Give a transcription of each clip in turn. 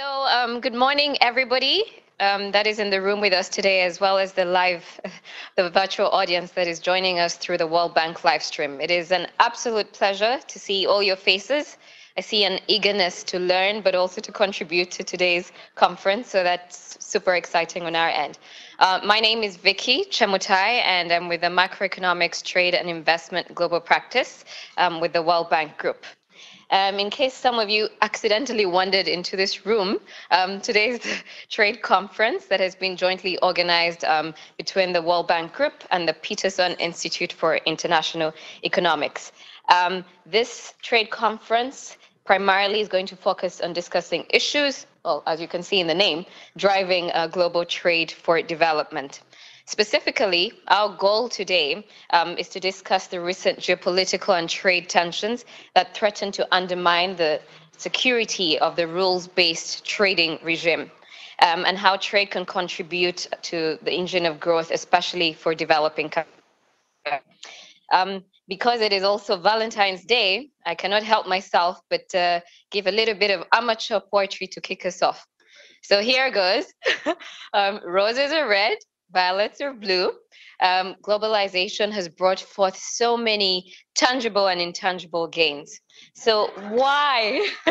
So, um, good morning, everybody um, that is in the room with us today, as well as the live, the virtual audience that is joining us through the World Bank live stream. It is an absolute pleasure to see all your faces. I see an eagerness to learn, but also to contribute to today's conference. So that's super exciting on our end. Uh, my name is Vicky Chemutai, and I'm with the Macroeconomics Trade and Investment Global Practice um, with the World Bank Group. Um, in case some of you accidentally wandered into this room, um, today is the trade conference that has been jointly organized um, between the World Bank Group and the Peterson Institute for International Economics. Um, this trade conference primarily is going to focus on discussing issues, well, as you can see in the name, driving uh, global trade for development. Specifically, our goal today um, is to discuss the recent geopolitical and trade tensions that threaten to undermine the security of the rules-based trading regime. Um, and how trade can contribute to the engine of growth, especially for developing countries. Um, because it is also Valentine's Day, I cannot help myself but uh, give a little bit of amateur poetry to kick us off. So here goes. um, roses are red, violets are blue. Um, globalization has brought forth so many tangible and intangible gains. So why?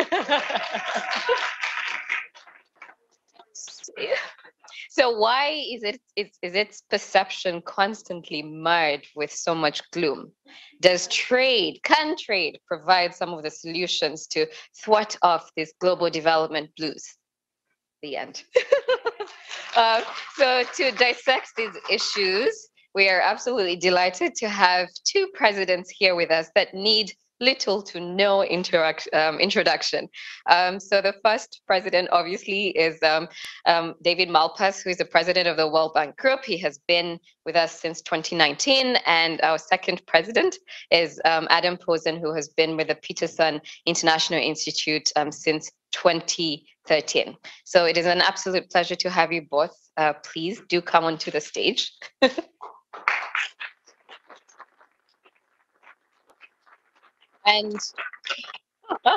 so why is it is, is its perception constantly marred with so much gloom? Does trade, can trade provide some of the solutions to thwart off this global development blues? The end. Uh, so, to dissect these issues, we are absolutely delighted to have two presidents here with us that need little to no um, introduction. Um, so the first president, obviously, is um, um, David Malpass, who is the president of the World Bank Group. He has been with us since 2019. And our second president is um, Adam Posen, who has been with the Peterson International Institute um, since 20. 13. So it is an absolute pleasure to have you both. Uh, please do come onto the stage. and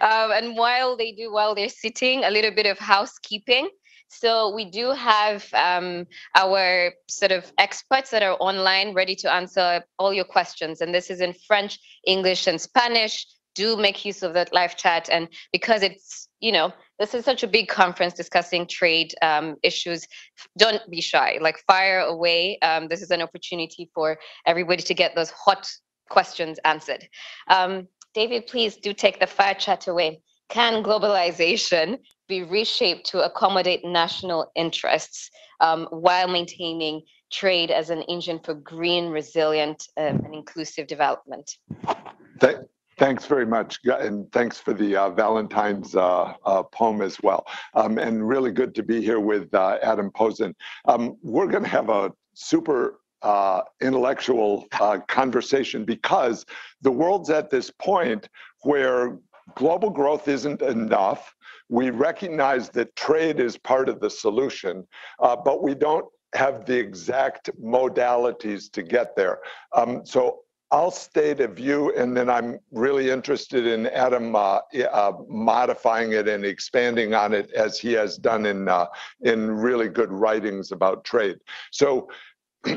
um, and while they do while they're sitting a little bit of housekeeping so we do have um, our sort of experts that are online ready to answer all your questions and this is in french english and spanish do make use of that live chat. And because it's, you know, this is such a big conference discussing trade um, issues, don't be shy, like fire away. Um, this is an opportunity for everybody to get those hot questions answered. Um, David, please do take the fire chat away. Can globalization be reshaped to accommodate national interests um, while maintaining trade as an engine for green, resilient, um, and inclusive development? Thanks very much, and thanks for the uh, Valentine's uh, uh, poem as well. Um, and really good to be here with uh, Adam Posen. Um, we're going to have a super uh, intellectual uh, conversation because the world's at this point where global growth isn't enough. We recognize that trade is part of the solution, but we don't have the exact modalities to get there. Um, so I'll state a view, and then I'm really interested in Adam uh, uh, modifying it and expanding on it as he has done in uh, in really good writings about trade. So.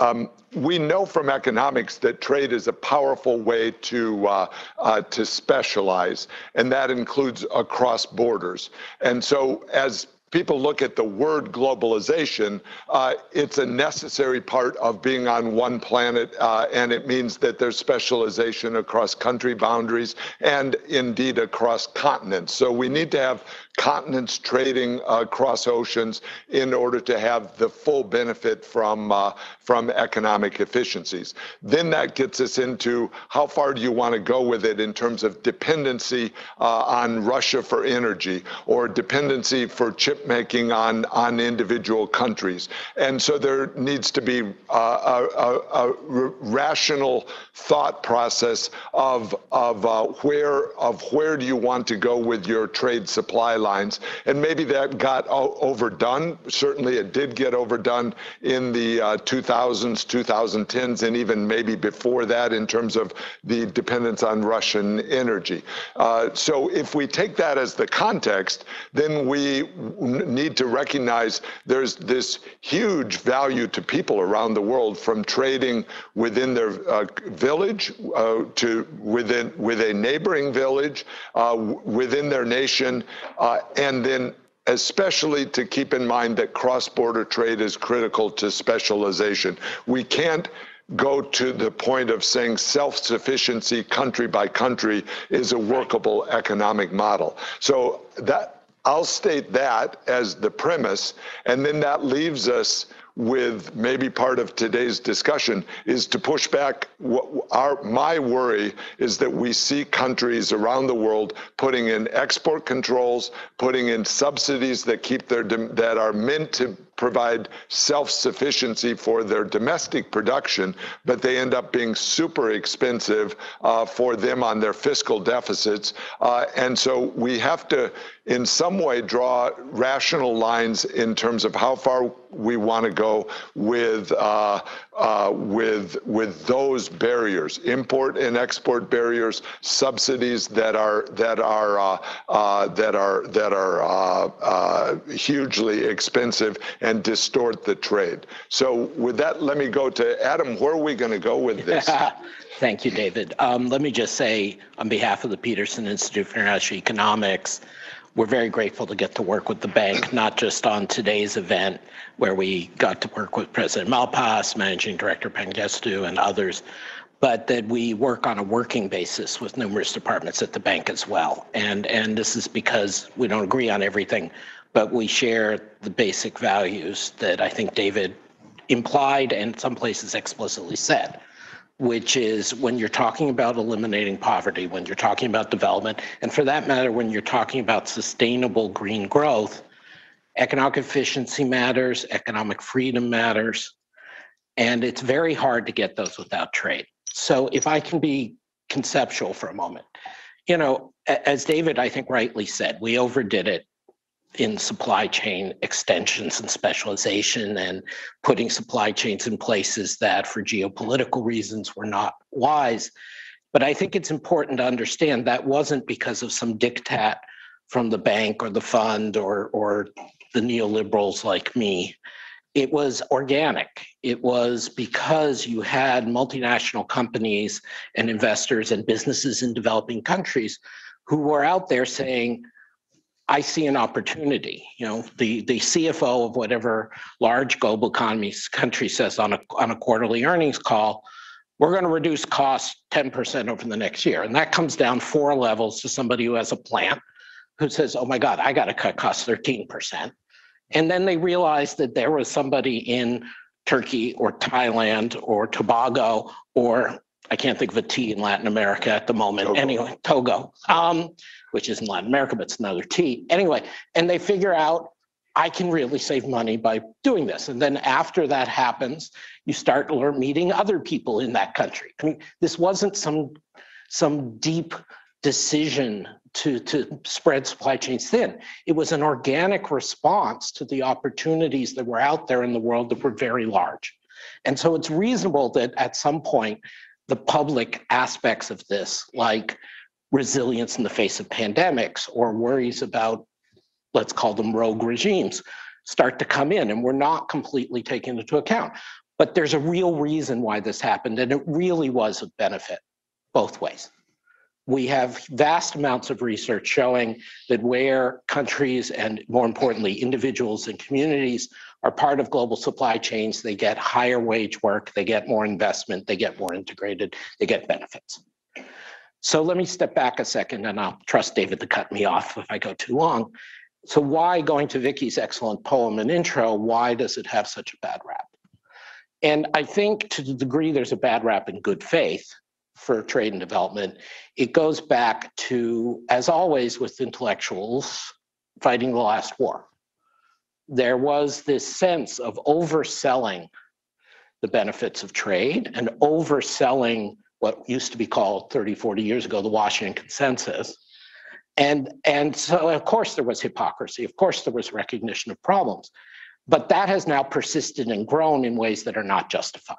Um, we know from economics that trade is a powerful way to uh, uh, to specialize, and that includes across borders. And so, as people look at the word globalization, uh, it's a necessary part of being on one planet, uh, and it means that there's specialization across country boundaries and indeed across continents. So we need to have continents trading across oceans in order to have the full benefit from uh, from economic efficiencies. Then that gets us into how far do you want to go with it in terms of dependency uh, on Russia for energy or dependency for chip making on on individual countries. And so there needs to be uh, a, a, a rational thought process of of uh, where of where do you want to go with your trade supply lines. And maybe that got overdone. Certainly it did get overdone in the uh, 2000 2000s, 2010s, and even maybe before that in terms of the dependence on Russian energy. Uh, so if we take that as the context, then we need to recognize there's this huge value to people around the world from trading within their uh, village uh, to within with a neighboring village, uh, within their nation, uh, and then especially to keep in mind that cross-border trade is critical to specialization. We can't go to the point of saying self-sufficiency country by country is a workable economic model. So that I'll state that as the premise, and then that leaves us with maybe part of today's discussion is to push back. What our, my worry is that we see countries around the world putting in export controls, putting in subsidies that keep their that are meant to provide self-sufficiency for their domestic production, but they end up being super expensive uh, for them on their fiscal deficits. Uh, and so we have to, in some way, draw rational lines in terms of how far we want to go with uh, uh, with with those barriers, import and export barriers, subsidies that are that are uh, uh, that are that are uh, uh, hugely expensive and distort the trade. So with that, let me go to Adam. Where are we going to go with this? Thank you, David. Um, let me just say, on behalf of the Peterson Institute for International Economics, we're very grateful to get to work with the bank, not just on today's event where we got to work with President Malpass, Managing Director Pangestu, and others, but that we work on a working basis with numerous departments at the bank as well. And, and this is because we don't agree on everything, but we share the basic values that I think David implied and some places explicitly said which is when you're talking about eliminating poverty, when you're talking about development, and for that matter, when you're talking about sustainable green growth, economic efficiency matters, economic freedom matters, and it's very hard to get those without trade. So if I can be conceptual for a moment, you know, as David, I think rightly said, we overdid it in supply chain extensions and specialization and putting supply chains in places that for geopolitical reasons were not wise. But I think it's important to understand that wasn't because of some diktat from the bank or the fund or, or the neoliberals like me. It was organic. It was because you had multinational companies and investors and businesses in developing countries who were out there saying, I see an opportunity. You know, the, the CFO of whatever large global economy country says on a, on a quarterly earnings call, we're going to reduce costs 10% over the next year. And that comes down four levels to somebody who has a plant who says, oh my God, I got to cut costs 13%. And then they realize that there was somebody in Turkey or Thailand or Tobago or I can't think of a T in Latin America at the moment. Togo. Anyway, Togo, um, which is in Latin America, but it's another T. Anyway, and they figure out I can really save money by doing this. And then after that happens, you start meeting other people in that country. I mean, this wasn't some some deep decision to, to spread supply chains thin. It was an organic response to the opportunities that were out there in the world that were very large. And so it's reasonable that at some point the public aspects of this, like resilience in the face of pandemics or worries about, let's call them rogue regimes, start to come in and we're not completely taken into account. But there's a real reason why this happened, and it really was of benefit both ways. We have vast amounts of research showing that where countries and more importantly, individuals and communities are part of global supply chains, they get higher wage work, they get more investment, they get more integrated, they get benefits. So let me step back a second and I'll trust David to cut me off if I go too long. So why, going to Vicky's excellent poem and intro, why does it have such a bad rap? And I think to the degree there's a bad rap in good faith for trade and development, it goes back to, as always with intellectuals, fighting the last war there was this sense of overselling the benefits of trade and overselling what used to be called 30, 40 years ago, the Washington Consensus. And, and so, of course, there was hypocrisy. Of course, there was recognition of problems. But that has now persisted and grown in ways that are not justified.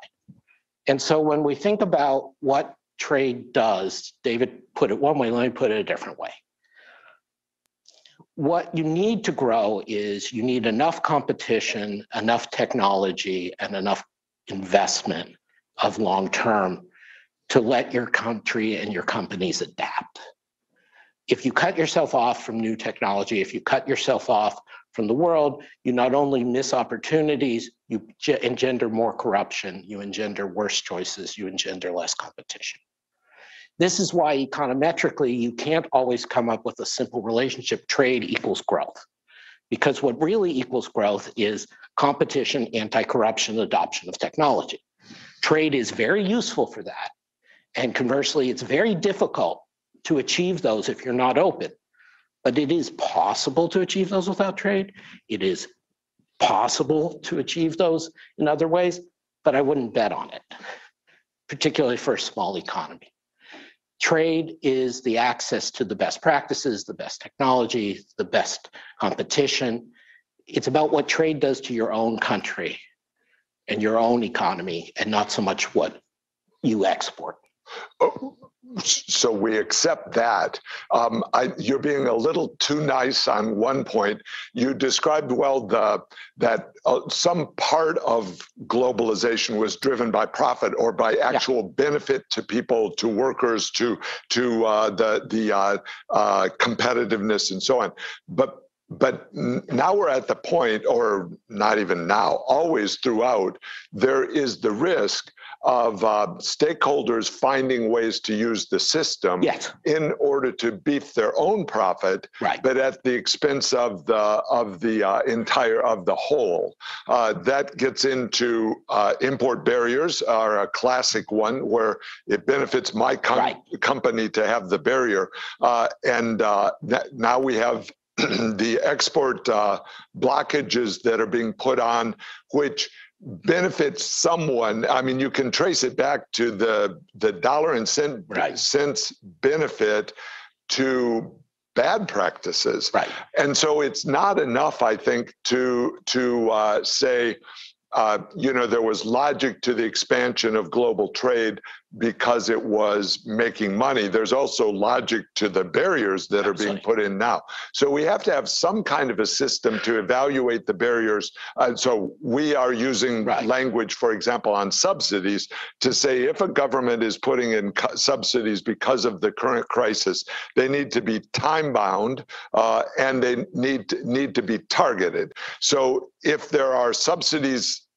And so when we think about what trade does, David put it one way, let me put it a different way. What you need to grow is you need enough competition, enough technology, and enough investment of long term to let your country and your companies adapt. If you cut yourself off from new technology, if you cut yourself off from the world, you not only miss opportunities, you engender more corruption, you engender worse choices, you engender less competition. This is why econometrically, you can't always come up with a simple relationship trade equals growth. Because what really equals growth is competition, anti corruption, adoption of technology. Trade is very useful for that. And conversely, it's very difficult to achieve those if you're not open. But it is possible to achieve those without trade. It is possible to achieve those in other ways, but I wouldn't bet on it, particularly for a small economy. Trade is the access to the best practices, the best technology, the best competition. It's about what trade does to your own country and your own economy, and not so much what you export. Oh, So we accept that. Um, I, you're being a little too nice on one point. You described well the, that uh, some part of globalization was driven by profit or by actual yeah. benefit to people, to workers, to to uh, the the uh, uh competitiveness and so on. But but now we're at the point, or not even now, always throughout, there is the risk of uh, stakeholders finding ways to use the system yes. in order to beef their own profit, right. but at the expense of the of the uh, entire of the whole. Uh, that gets into uh, import barriers are a classic one where it benefits my com- right. company to have the barrier, uh, and uh, now we have the export blockages that are being put on, which benefits someone i mean you can trace it back to the the dollar and cent right. cents benefit to bad practices right and so it's not enough i think to to uh, say uh, you know, there was logic to the expansion of global trade because it was making money. There's also logic to the barriers that Absolutely. are being put in now. So we have to have some kind of a system to evaluate the barriers. Uh, so we are using right. language, for example, on subsidies to say if a government is putting in subsidies because of the current crisis, they need to be time bound uh, and they need to, need to be targeted. So if there are subsidies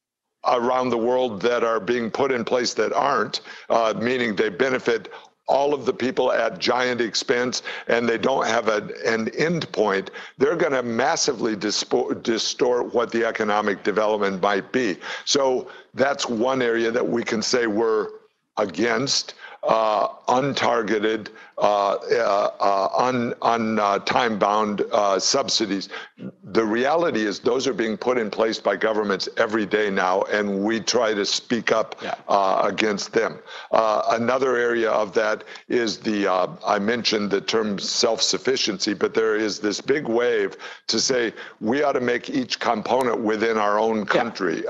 around the world that are being put in place that aren't, uh, meaning they benefit all of the people at giant expense and they don't have a, an end point, they're going to massively dispo- distort what the economic development might be. So that's one area that we can say we're against untargeted, uh, uh, uh un, un uh, time-bound uh, subsidies. The reality is those are being put in place by governments every day now, and we try to speak up against them. another area of that is the, I mentioned the term self-sufficiency, but there is this big wave to say we ought to make each component within our own country.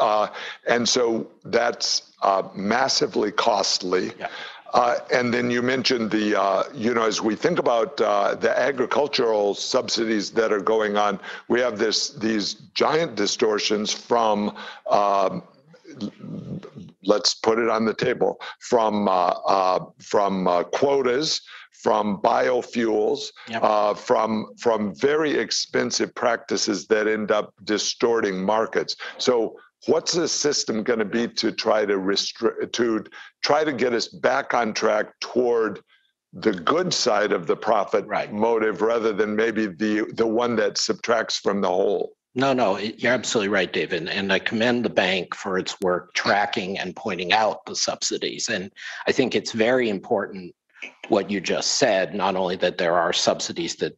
And so that's massively costly. Uh, and then you mentioned the, uh, you know, as we think about uh, the agricultural subsidies that are going on, we have this these giant distortions from. Um, let's put it on the table from uh, uh, from uh, quotas from biofuels, yep. uh, from from very expensive practices that end up distorting markets. So what's the system going to be to try to restrict to try to get us back on track toward the good side of the profit right. motive rather than maybe the the one that subtracts from the whole no no you're absolutely right david and i commend the bank for its work tracking and pointing out the subsidies and i think it's very important what you just said not only that there are subsidies that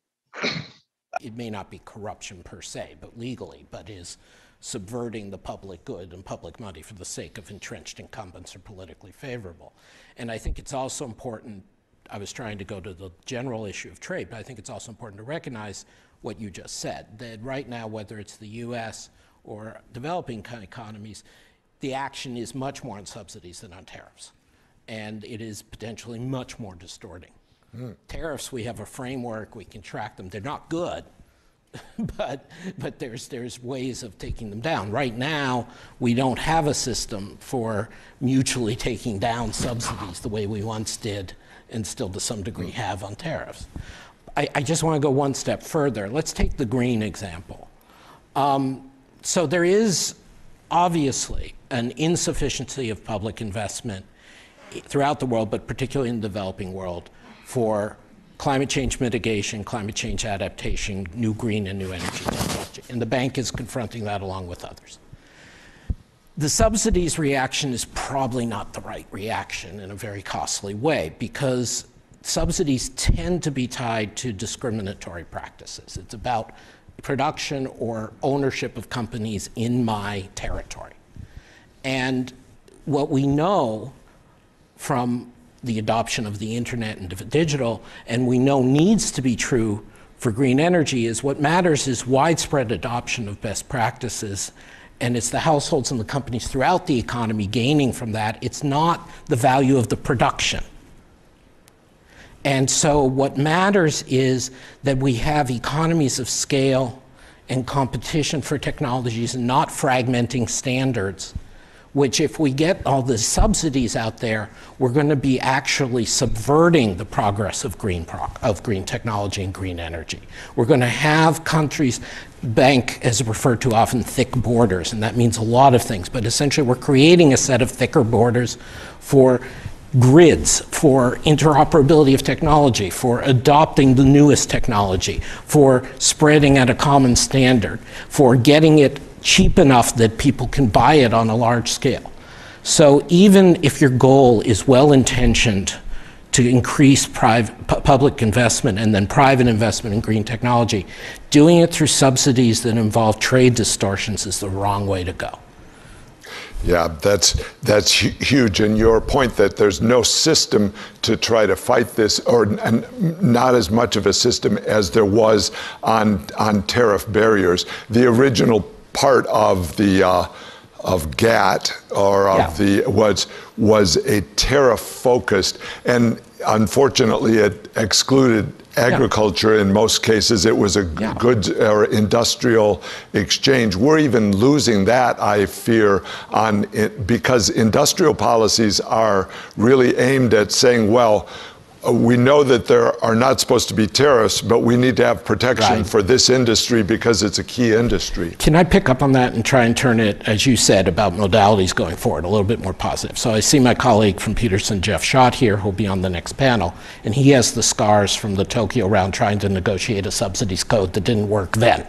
it may not be corruption per se but legally but is subverting the public good and public money for the sake of entrenched incumbents or politically favorable. And I think it's also important, I was trying to go to the general issue of trade, but I think it's also important to recognize what you just said, that right now, whether it's the US or developing economies, the action is much more on subsidies than on tariffs. And it is potentially much more distorting. Mm. Tariffs, we have a framework, we can track them. They're not good, but, but there's, there's ways of taking them down. Right now, we don't have a system for mutually taking down subsidies the way we once did and still to some degree have on tariffs. I, I just want to go one step further. Let's take the green example. Um, so there is obviously an insufficiency of public investment throughout the world, but particularly in the developing world, for climate change mitigation, climate change adaptation, new green and new energy technology. And the bank is confronting that along with others. The subsidies reaction is probably not the right reaction in a very costly way because subsidies tend to be tied to discriminatory practices. It's about production or ownership of companies in my territory. And what we know from the adoption of the internet and digital, and we know needs to be true for green energy, is what matters is widespread adoption of best practices. And it's the households and the companies throughout the economy gaining from that. It's not the value of the production. And so, what matters is that we have economies of scale and competition for technologies and not fragmenting standards which if we get all the subsidies out there, we're going to be actually subverting the progress of green, of green technology and green energy. We're going to have countries bank as referred to often thick borders, and that means a lot of things, but essentially we're creating a set of thicker borders for grids for interoperability of technology, for adopting the newest technology, for spreading at a common standard, for getting it cheap enough that people can buy it on a large scale. So even if your goal is well intentioned to increase private, public investment and then private investment in green technology, doing it through subsidies that involve trade distortions is the wrong way to go. Yeah, that's that's huge. And your point that there's no system to try to fight this, or not as much of a system as there was on on tariff barriers. The original part of the uh, of GATT or of yeah. the was was a tariff focused, and unfortunately, it excluded agriculture. Yeah. In most cases, it was a yeah. goods or industrial exchange. We're even losing that, I fear, on it because industrial policies are really aimed at saying, well Uh, we know that there are not supposed to be tariffs, but we need to have protection right. for this industry because it's a key industry. Can I pick up on that and try and turn it, as you said, about modalities going forward, a little bit more positive? So I see my colleague from Peterson, Jeff Schott, here, who'll be on the next panel, and he has the scars from the Tokyo round trying to negotiate a subsidies code that didn't work then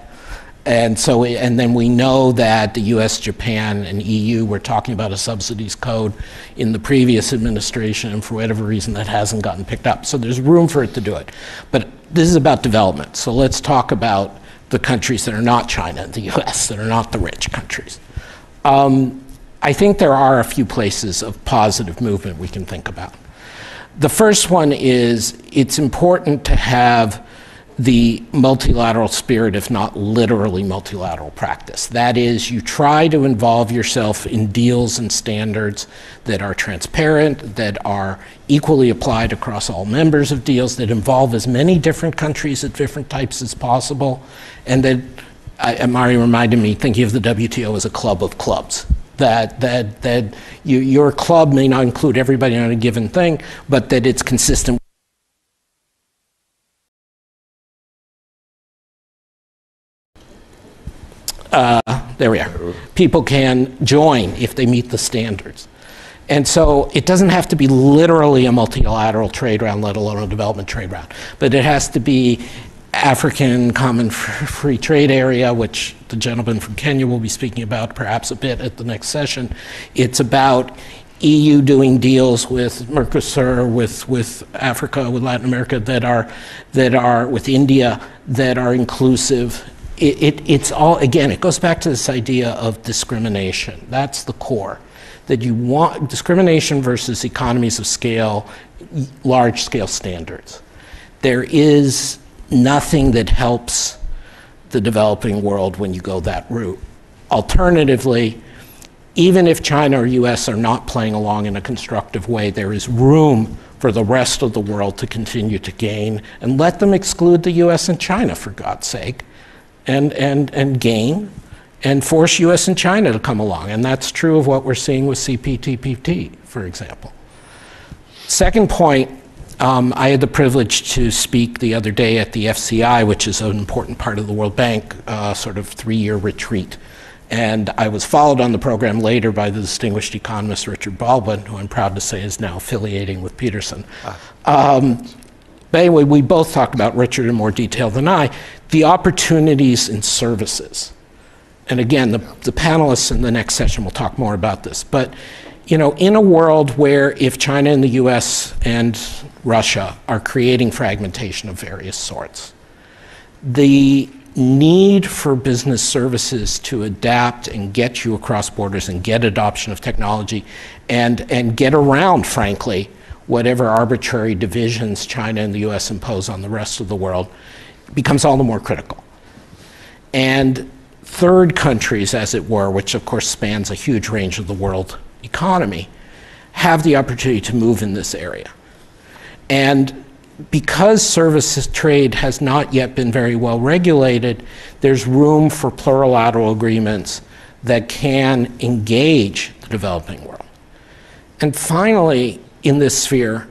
and so and then we know that the US, Japan, and EU were talking about a subsidies code in the previous administration, and for whatever reason that hasn't gotten picked up. So there's room for it to do it. But this is about development. So let's talk about the countries that are not China and the US, that are not the rich countries. Um, I think there are a few places of positive movement we can think about. The first one is it's important to have the multilateral spirit, if not literally multilateral practice. That is, you try to involve yourself in deals and standards that are transparent, that are equally applied across all members of deals, that involve as many different countries at different types as possible, and that I, Mari reminded me, thinking of the WTO as a club of clubs. That, that, that you, your club may not include everybody on a given thing, but that it's consistent uh, there we are. People can join if they meet the standards. And so it doesn't have to be literally a multilateral trade round, let alone a development trade round, but it has to be African Common Free Trade Area, which the gentleman from Kenya will be speaking about perhaps a bit at the next session. It's about EU doing deals with Mercosur, with, with Africa, with Latin America that are, that are with India that are inclusive it, it, it's all, again, it goes back to this idea of discrimination. That's the core. That you want discrimination versus economies of scale, large scale standards. There is nothing that helps the developing world when you go that route. Alternatively, even if China or US are not playing along in a constructive way, there is room for the rest of the world to continue to gain and let them exclude the US and China, for God's sake, and, and, and gain and force US and China to come along. And that's true of what we're seeing with CPTPP, for example. Second point, um, I had the privilege to speak the other day at the FCI, which is an important part of the World Bank uh, sort of three year retreat. And I was followed on the program later by the distinguished economist Richard Baldwin, who I'm proud to say is now affiliating with Peterson. Um, but anyway, we both talked about Richard in more detail than I. The opportunities in services. And again, the, the panelists in the next session will talk more about this. But you know, in a world where if China and the US and Russia are creating fragmentation of various sorts, the need for business services to adapt and get you across borders and get adoption of technology and, and get around, frankly, whatever arbitrary divisions China and the US impose on the rest of the world becomes all the more critical. And third countries, as it were, which of course spans a huge range of the world economy, have the opportunity to move in this area. And because services trade has not yet been very well regulated, there's room for plurilateral agreements that can engage the developing world. And finally, in this sphere,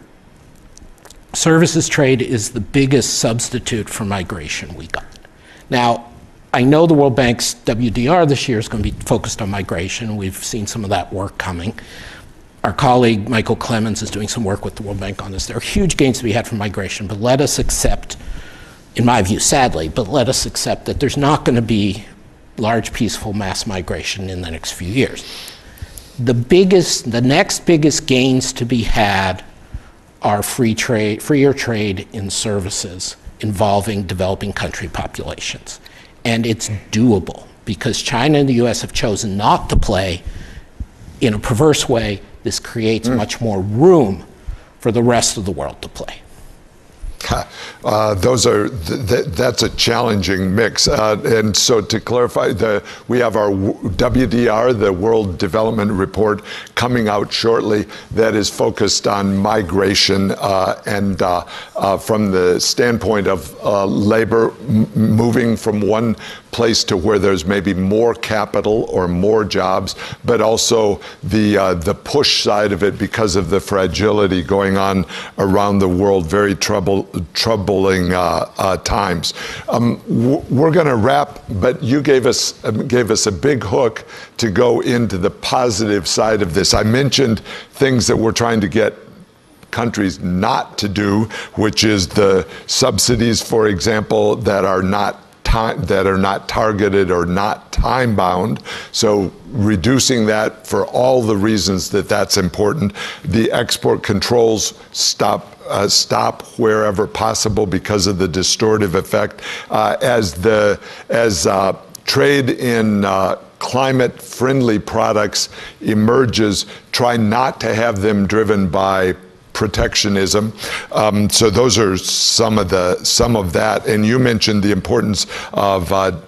services trade is the biggest substitute for migration we got. Now, I know the World Bank's WDR this year is going to be focused on migration. We've seen some of that work coming. Our colleague Michael Clemens is doing some work with the World Bank on this. There are huge gains to be had from migration, but let us accept, in my view, sadly, but let us accept that there's not going to be large, peaceful mass migration in the next few years. The biggest, the next biggest gains to be had are free trade, freer trade in services involving developing country populations. And it's doable because China and the US have chosen not to play in a perverse way this creates mm. much more room for the rest of the world to play. Uh, those are th- th- that's a challenging mix, uh, and so to clarify, the we have our WDR, the World Development Report, coming out shortly. That is focused on migration uh, and uh, uh, from the standpoint of uh, labor m- moving from one place to where there's maybe more capital or more jobs, but also the uh, the push side of it because of the fragility going on around the world. Very trouble, troubling uh, uh, times. Um, we're going to wrap, but you gave us gave us a big hook to go into the positive side of this. I mentioned things that we're trying to get countries not to do, which is the subsidies, for example, that are not that are not targeted or not time bound. So reducing that for all the reasons that that's important. The export controls stop uh, stop wherever possible because of the distortive effect. Uh, as the as uh, trade in uh, climate friendly products emerges, try not to have them driven by protectionism. Um, so those are some of the some of that. And you mentioned the importance of uh,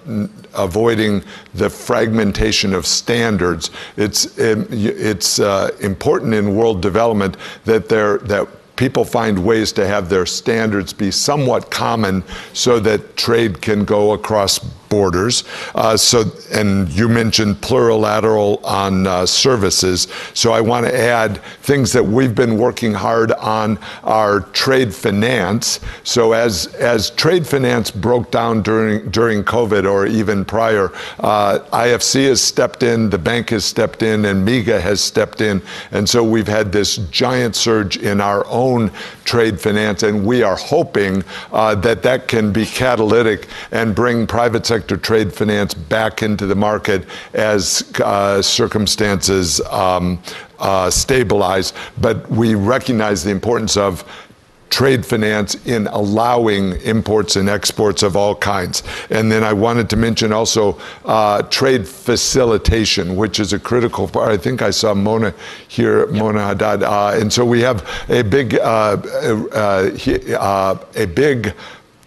avoiding the fragmentation of standards. It's it's uh, important in world development that there that people find ways to have their standards be somewhat common so that trade can go across borders. Uh, so, and you mentioned plurilateral on uh, services. So I want to add things that we've been working hard on our trade finance. So as as trade finance broke down during during COVID or even prior, uh, IFC has stepped in, the bank has stepped in, and MIGA has stepped in, and so we've had this giant surge in our own trade finance, and we are hoping uh, that that can be catalytic and bring private sector sector trade finance back into the market as uh, circumstances um, uh, stabilize. But we recognize the importance of trade finance in allowing imports and exports of all kinds. And then I wanted to mention also uh, trade facilitation, which is a critical part. I think I saw Mona here, yep. Mona Haddad. Uh, and so we have a big, uh, uh, uh a big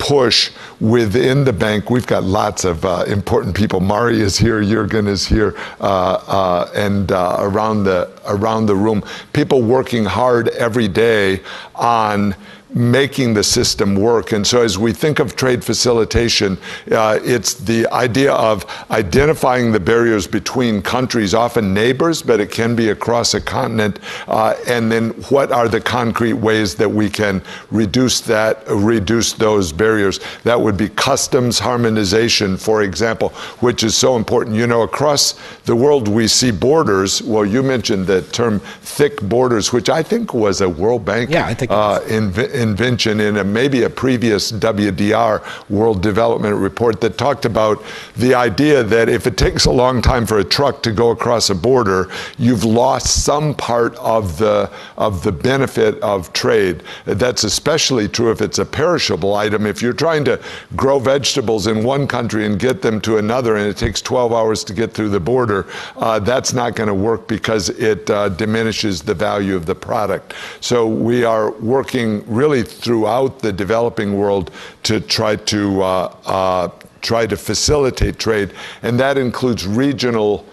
push within the bank. We've got lots of uh, important people. Mari is here, Jurgen is here, uh, uh, and uh, around the around the room, people working hard every day on making the system work. And so, as we think of trade facilitation, uh, it's the idea of identifying the barriers between countries, often neighbors, but it can be across a continent. Uh, and then, what are the concrete ways that we can reduce that, reduce those barriers? That would be customs harmonization, for example, which is so important. You know, across the world, we see borders. Well, you mentioned the term thick borders, which I think was a World Bank yeah, I think uh, invention in a, maybe a previous WDR World Development Report that talked about the idea that if it takes a long time for a truck to go across a border, you've lost some part of the of the benefit of trade. That's especially true if it's a perishable item. If you're trying to grow vegetables in one country and get them to another, and it takes 12 hours to get through the border, uh, that's not going to work because it uh, diminishes the value of the product. So we are working really really throughout the developing world to try to uh, uh, try to facilitate trade, and that includes regional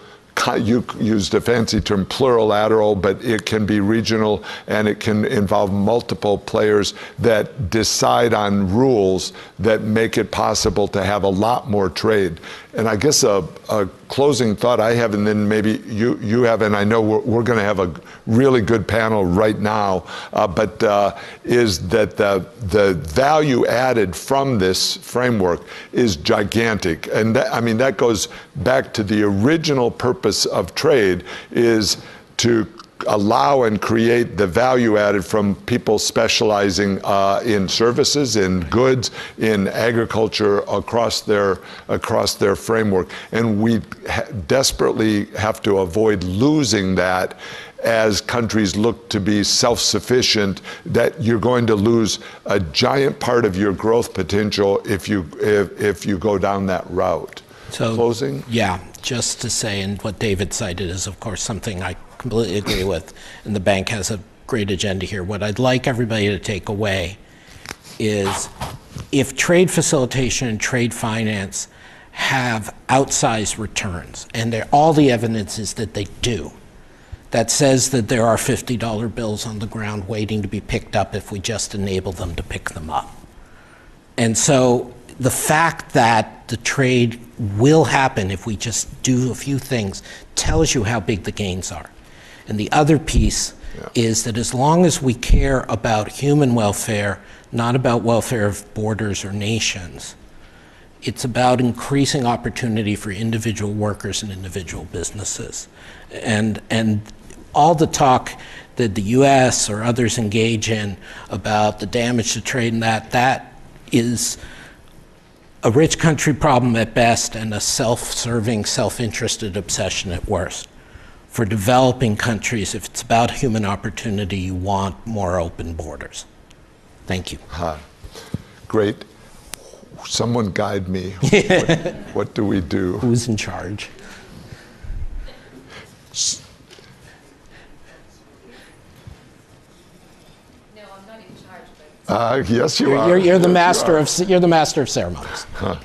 you used a fancy term plurilateral, but it can be regional and it can involve multiple players that decide on rules that make it possible to have a lot more trade. And I guess a, a closing thought I have, and then maybe you, you have, and I know we're, we're going to have a really good panel right now, uh, but uh, is that the, the value added from this framework is gigantic. And that, I mean, that goes back to the original purpose of trade is to allow and create the value added from people specializing uh, in services, in goods, in agriculture across their across their framework, and we ha- desperately have to avoid losing that as countries look to be self-sufficient that you're going to lose a giant part of your growth potential if you if, if you go down that route. So closing? yeah just to say and what david cited is of course something i completely agree with, and the bank has a great agenda here. What I'd like everybody to take away is if trade facilitation and trade finance have outsized returns, and all the evidence is that they do, that says that there are $50 bills on the ground waiting to be picked up if we just enable them to pick them up. And so the fact that the trade will happen if we just do a few things tells you how big the gains are. And the other piece yeah. is that as long as we care about human welfare, not about welfare of borders or nations, it's about increasing opportunity for individual workers and individual businesses. And, and all the talk that the US or others engage in about the damage to trade and that, that is a rich country problem at best and a self serving, self interested obsession at worst for developing countries, if it's about human opportunity, you want more open borders. Thank you. Huh. Great. Someone guide me. what, what, do we do? Who's in charge? No, I'm not in charge. Uh, yes, you you're, are. You're, you're yes, the master of you're the master of ceremonies. Huh.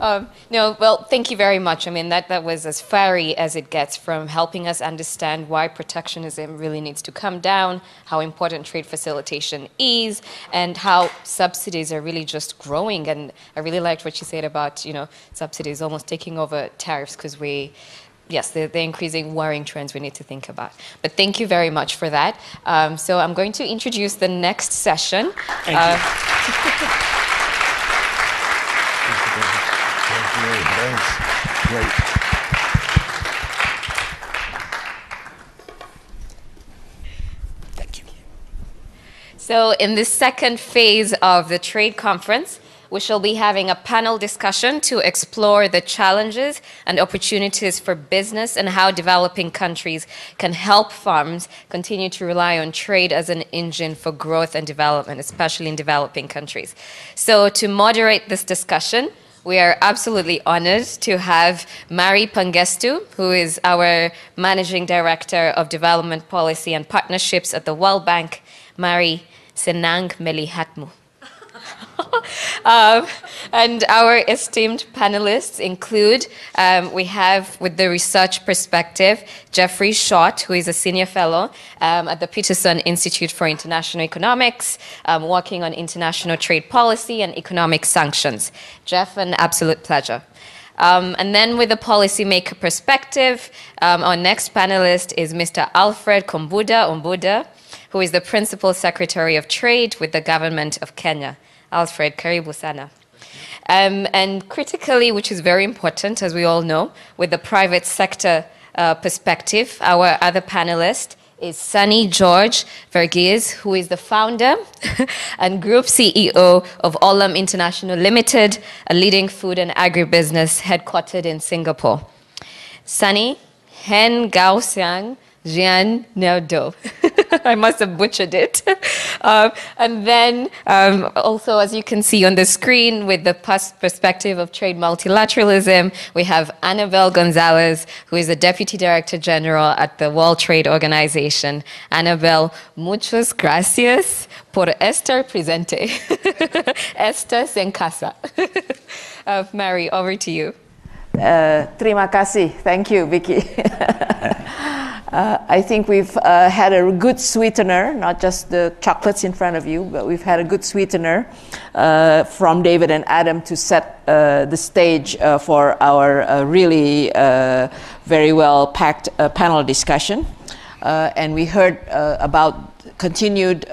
Um, no, well, thank you very much. I mean, that, that was as fiery as it gets from helping us understand why protectionism really needs to come down, how important trade facilitation is, and how subsidies are really just growing. And I really liked what you said about, you know, subsidies almost taking over tariffs because we, yes, the, the, increasing worrying trends we need to think about. But thank you very much for that. Um, so I'm going to introduce the next session. Thank uh, Thanks. Great. Thank you. So, in the second phase of the trade conference, we shall be having a panel discussion to explore the challenges and opportunities for business and how developing countries can help farms continue to rely on trade as an engine for growth and development, especially in developing countries. So, to moderate this discussion, we are absolutely honored to have Mari Pangestu, who is our Managing Director of Development Policy and Partnerships at the World Bank. Mari Senang Melihatmu. um, and our esteemed panelists include um, we have, with the research perspective, Jeffrey Schott, who is a senior fellow um, at the Peterson Institute for International Economics, um, working on international trade policy and economic sanctions. Jeff, an absolute pleasure. Um, and then with the policymaker perspective, um, our next panelist is Mr. Alfred K'Ombudo Ombudo, who is the Principal Secretary of Trade with the Government of Kenya. Alfred, karibu sana. Um, and critically, which is very important, as we all know, with the private sector uh, perspective, our other panelist is Sunny George Verghese, who is the founder and group CEO of Olam International Limited, a leading food and agribusiness headquartered in Singapore. Sunny Hen Gao Xiang Jian Nerdo. I must have butchered it. Um, and then um, also, as you can see on the screen, with the past perspective of trade multilateralism, we have Anabel Gonzalez, who is the Deputy Director General at the World Trade Organization. Anabel, muchas gracias por estar presente. Estás en casa. uh, Mari, over to you. Uh, terima kasih. Thank you, Vicky. Uh, I think we've uh, had a good sweetener, not just the chocolates in front of you, but we've had a good sweetener uh, from David and Adam to set uh, the stage uh, for our really very well packed panel discussion. and we heard about continued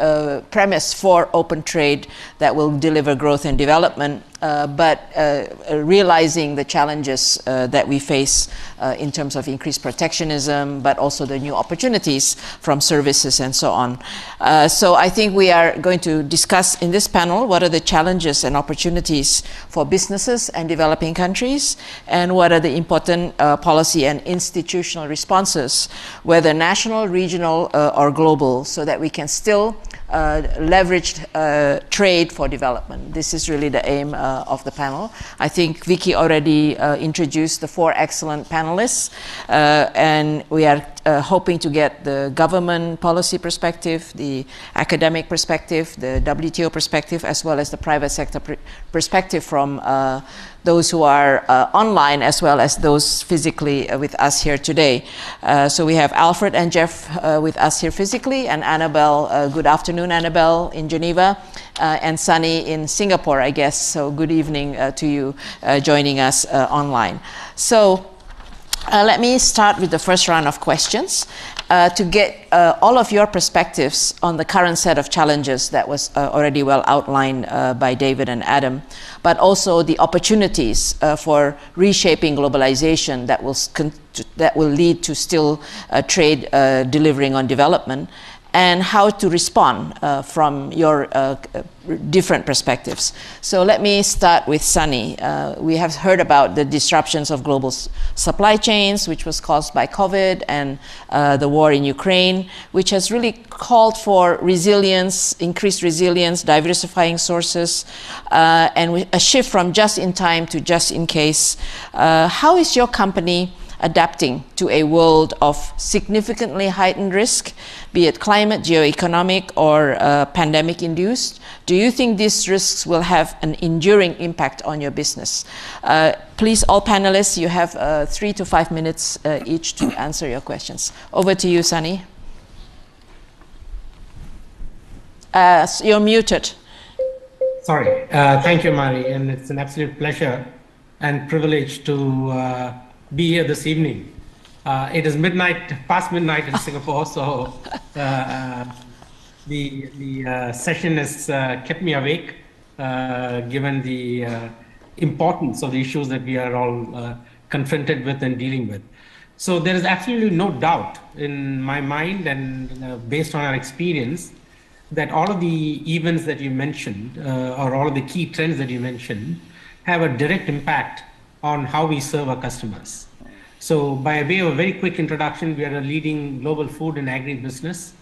premise for open trade that will deliver growth and development uh, but uh, realizing the challenges uh, that we face uh, in terms of increased protectionism, but also the new opportunities from services and so on. Uh, so I think we are going to discuss in this panel what are the challenges and opportunities for businesses and developing countries, and what are the important policy and institutional responses, whether national, regional, or global, so that we can still uh, leveraged uh, trade for development. This is really the aim uh, of the panel. I think Vicky already uh, introduced the four excellent panelists, uh, and we are uh, hoping to get the government policy perspective, the academic perspective, the WTO perspective, as well as the private sector perspective from those who are uh, online as well as those physically uh, with us here today. Uh, so we have Alfred and Jeff uh, with us here physically, and Anabel, uh, good afternoon, Anabel in Geneva, uh, and Sunny in Singapore, I guess. So good evening to you joining us online. So let me start with the first round of questions uh, to get uh, all of your perspectives on the current set of challenges that was uh, already well outlined uh, by David and Adam, but also the opportunities uh, for reshaping globalization that will, that will lead to still uh, trade delivering on development and how to respond uh, from your uh, different perspectives. So let me start with Sunny. Uh, we have heard about the disruptions of global supply chains, which was caused by COVID and uh, the war in Ukraine, which has really called for resilience, increased resilience, diversifying sources, uh, and a shift from just in time to just in case. Uh, how is your company adapting to a world of significantly heightened risk, be it climate, geoeconomic, or uh, pandemic induced? Do you think these risks will have an enduring impact on your business? Uh, please, all panelists, you have uh, three to five minutes uh, each to answer your questions. Over to you, Sunny. Uh, you're muted. Sorry. Uh, thank you, Mari, and it's an absolute pleasure and privilege to be here this evening. Uh, it is midnight, past midnight in Singapore, so uh, uh, the the uh, session has uh, kept me awake, uh, given the importance of the issues that we are all confronted with and dealing with. So there is absolutely no doubt in my mind, and based on our experience, that all of the events that you mentioned, or all of the key trends that you mentioned, have a direct impact on how we serve our customers. So by way of a very quick introduction, we are a leading global food and agri business.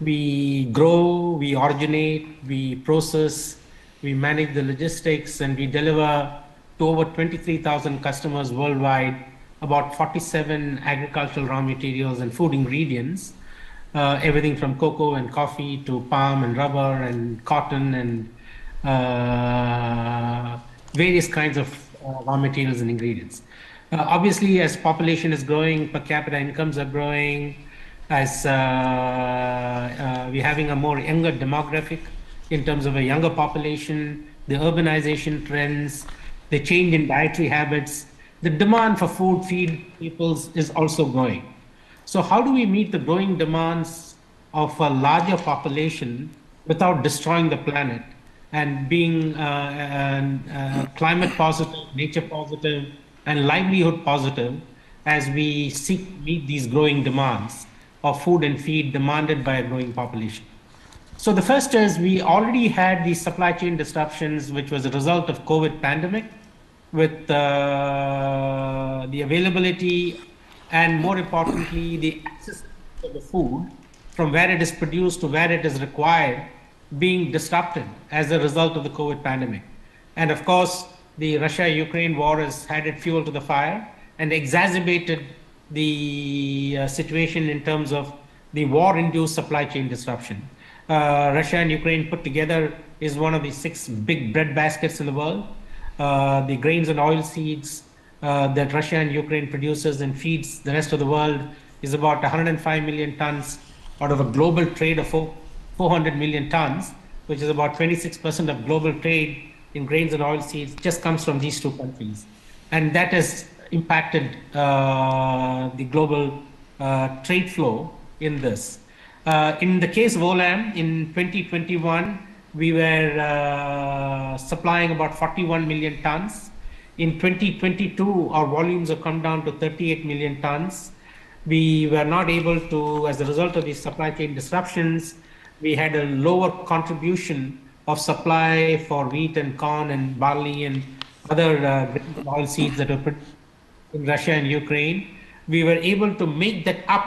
We grow, we originate, we process, we manage the logistics, and we deliver to over 23,000 customers worldwide about 47 agricultural raw materials and food ingredients, uh, everything from cocoa and coffee to palm and rubber and cotton and uh, various kinds of raw materials and ingredients. Uh, obviously, as population is growing, per capita incomes are growing, as uh, uh, we're having a more younger demographic in terms of a younger population, the urbanization trends, the change in dietary habits, the demand for food, feed peoples is also growing. So how do we meet the growing demands of a larger population without destroying the planet and being uh, uh, climate positive, nature positive, and livelihood positive as we seek meet these growing demands of food and feed demanded by a growing population. So the first is we already had these supply chain disruptions, which was a result of COVID pandemic, with uh, the availability and more importantly, the access to the food from where it is produced to where it is required being disrupted as a result of the COVID pandemic. And of course, the Russia-Ukraine war has added fuel to the fire and exacerbated the uh, situation in terms of the war-induced supply chain disruption. Uh, Russia and Ukraine put together is one of the six big bread baskets in the world. Uh, the grains and oil seeds uh, that Russia and Ukraine produces and feeds the rest of the world is about 105 million tons out of a global trade of 400 million tons, which is about 26% of global trade in grains and oil seeds, just comes from these two countries. And that has impacted uh, the global uh, trade flow in this. Uh, in the case of Olam, in 2021, we were uh, supplying about 41 million tons. In 2022, our volumes have come down to 38 million tons. We were not able to, as a result of these supply chain disruptions, we had a lower contribution of supply for wheat and corn and barley and other uh, oil seeds that were produced in Russia and Ukraine. We were able to make that up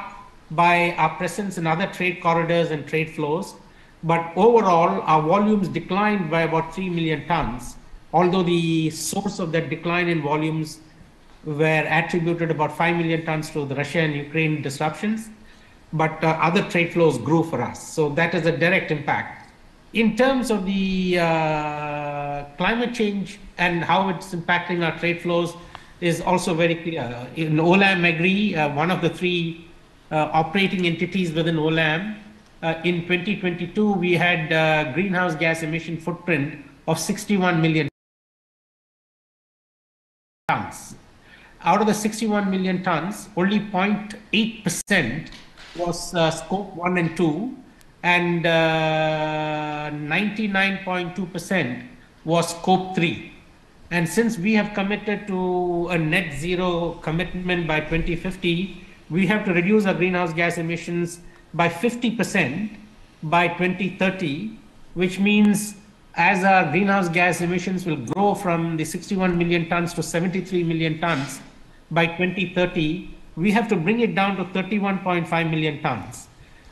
by our presence in other trade corridors and trade flows. But overall, our volumes declined by about 3 million tons, although the source of that decline in volumes were attributed about 5 million tons to the Russia and Ukraine disruptions, but uh, other trade flows grew for us. So that is a direct impact. In terms of the uh, climate change and how it's impacting our trade flows is also very clear. In Olam Agri, uh, one of the three uh, operating entities within Olam, uh, in 2022, we had uh, greenhouse gas emission footprint of 61 million tons. Out of the 61 million tons, only 0.8% was uh, scope 1 and 2, and 99.2% was scope 3. And since we have committed to a net zero commitment by 2050, we have to reduce our greenhouse gas emissions by 50% by 2030, which means as our greenhouse gas emissions will grow from the 61 million tons to 73 million tons by 2030, we have to bring it down to 31.5 million tons,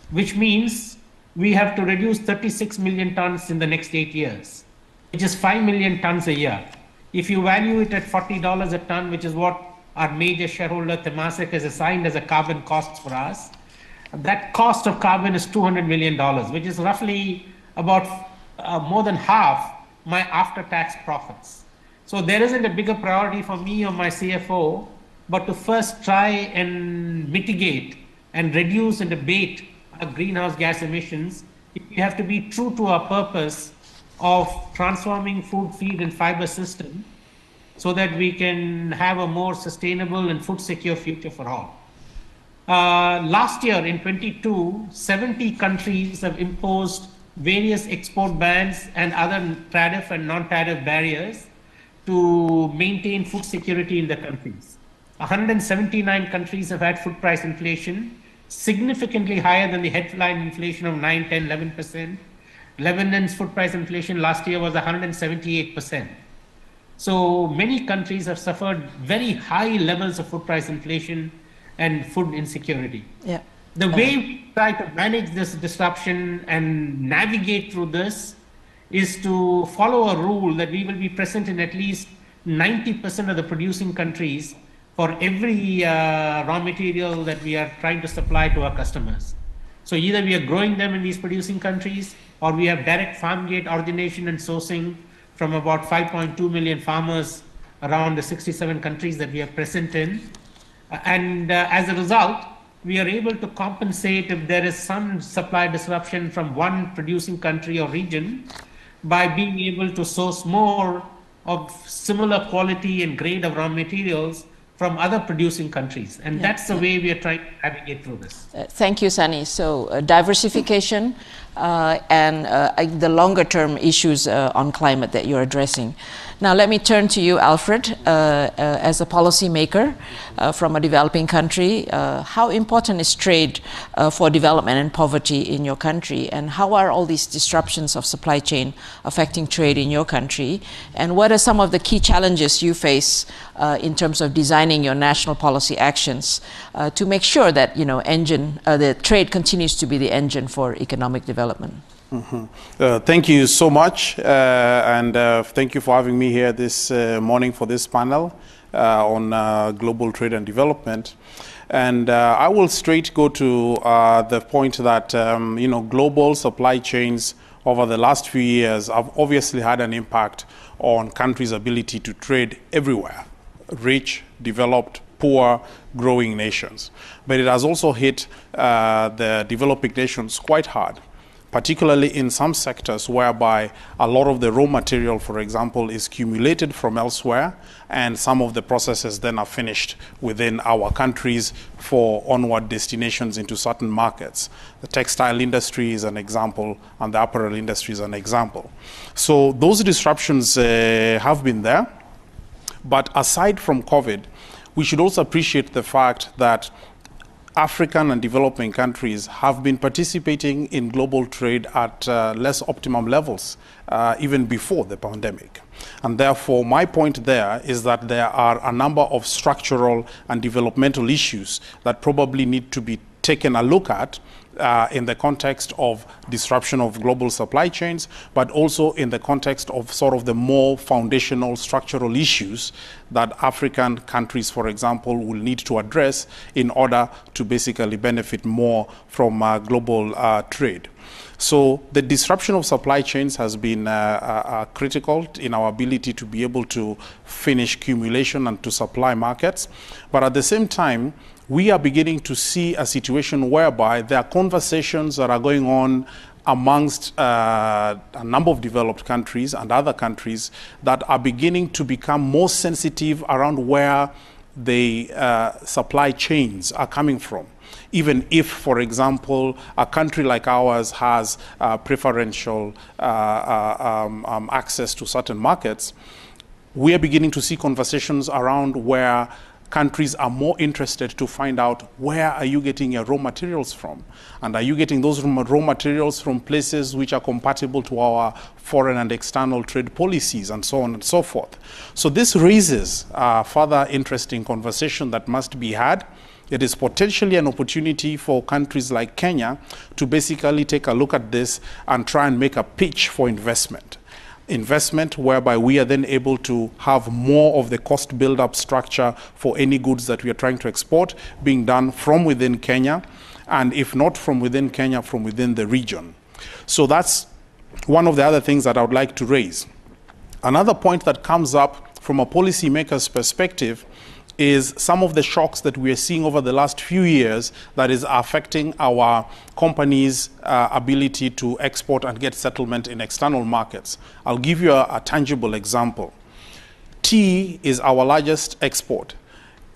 which means we have to reduce 36 million tons in the next eight years, which is 5 million tons a year. If you value it at $40 a ton, which is what our major shareholder Temasek has assigned as a carbon cost for us, that cost of carbon is $200 million, which is roughly about uh, more than half my after-tax profits. So there isn't a bigger priority for me or my CFO, but to first try and mitigate and reduce and abate our greenhouse gas emissions. We have to be true to our purpose of transforming food, feed, and fiber system so that we can have a more sustainable and food secure future for all. Uh, last year in 22, 70 countries have imposed various export bans and other tariff and non-tariff barriers to maintain food security in the countries. 179 countries have had food price inflation, significantly higher than the headline inflation of 9, 10, 11%. Lebanon's food price inflation last year was 178%. So many countries have suffered very high levels of food price inflation and food insecurity. Yeah. The uh-huh. way we try to manage this disruption and navigate through this is to follow a rule that we will be present in at least 90% of the producing countries for every uh, raw material that we are trying to supply to our customers. So either we are growing them in these producing countries or we have direct farm gate origination and sourcing from about 5.2 million farmers around the 67 countries that we are present in. Uh, and uh, as a result, we are able to compensate if there is some supply disruption from one producing country or region by being able to source more of similar quality and grade of raw materials from other producing countries. And yeah. that's the way we are trying to navigate through this. Uh, thank you, Sunny. So, uh, diversification uh, and uh, the longer term issues uh, on climate that you're addressing. Now, let me turn to you, Alfred, uh, uh, as a policymaker from a developing country. How important is trade for development and poverty in your country? And how are all these disruptions of supply chain affecting trade in your country? And what are some of the key challenges you face in terms of designing your national policy actions to make sure that you know engine the trade continues to be the engine for economic development? Mm -hmm. uh, thank you so much, uh, and uh, thank you for having me here this uh, morning for this panel uh, on uh, global trade and development. And I will straight go to the point that um, you know global supply chains over the last few years have obviously had an impact on countries' ability to trade everywhere, rich, developed, poor, growing nations. But it has also hit the developing nations quite hard particularly in some sectors whereby a lot of the raw material, for example, is accumulated from elsewhere, and some of the processes then are finished within our countries for onward destinations into certain markets. The textile industry is an example, and the apparel industry is an example. So those disruptions uh, have been there. But aside from COVID, we should also appreciate the fact that African and developing countries have been participating in global trade at uh, less optimum levels, uh, even before the pandemic. And therefore, my point there is that there are a number of structural and developmental issues that probably need to be taken a look at uh, in the context of disruption of global supply chains, but also in the context of sort of the more foundational structural issues that African countries, for example, will need to address in order to basically benefit more from uh, global uh, trade. So the disruption of supply chains has been uh, uh, uh, critical in our ability to be able to finish accumulation and to supply markets. But at the same time, we are beginning to see a situation whereby there are conversations that are going on amongst uh, a number of developed countries and other countries that are beginning to become more sensitive around where the uh, supply chains are coming from. Even if, for example, a country like ours has uh, preferential uh, uh, um, um, access to certain markets, we are beginning to see conversations around where countries are more interested to find out where are you getting your raw materials from? And are you getting those raw materials from places which are compatible to our foreign and external trade policies and so on and so forth? So this raises a further interesting conversation that must be had. It is potentially an opportunity for countries like Kenya to basically take a look at this and try and make a pitch for investment investment whereby we are then able to have more of the cost build-up structure for any goods that we are trying to export being done from within Kenya and if not from within Kenya from within the region. So that's one of the other things that I would like to raise. Another point that comes up from a policymaker's perspective is some of the shocks that we are seeing over the last few years that is affecting our companies' uh, ability to export and get settlement in external markets. I'll give you a, a tangible example. Tea is our largest export.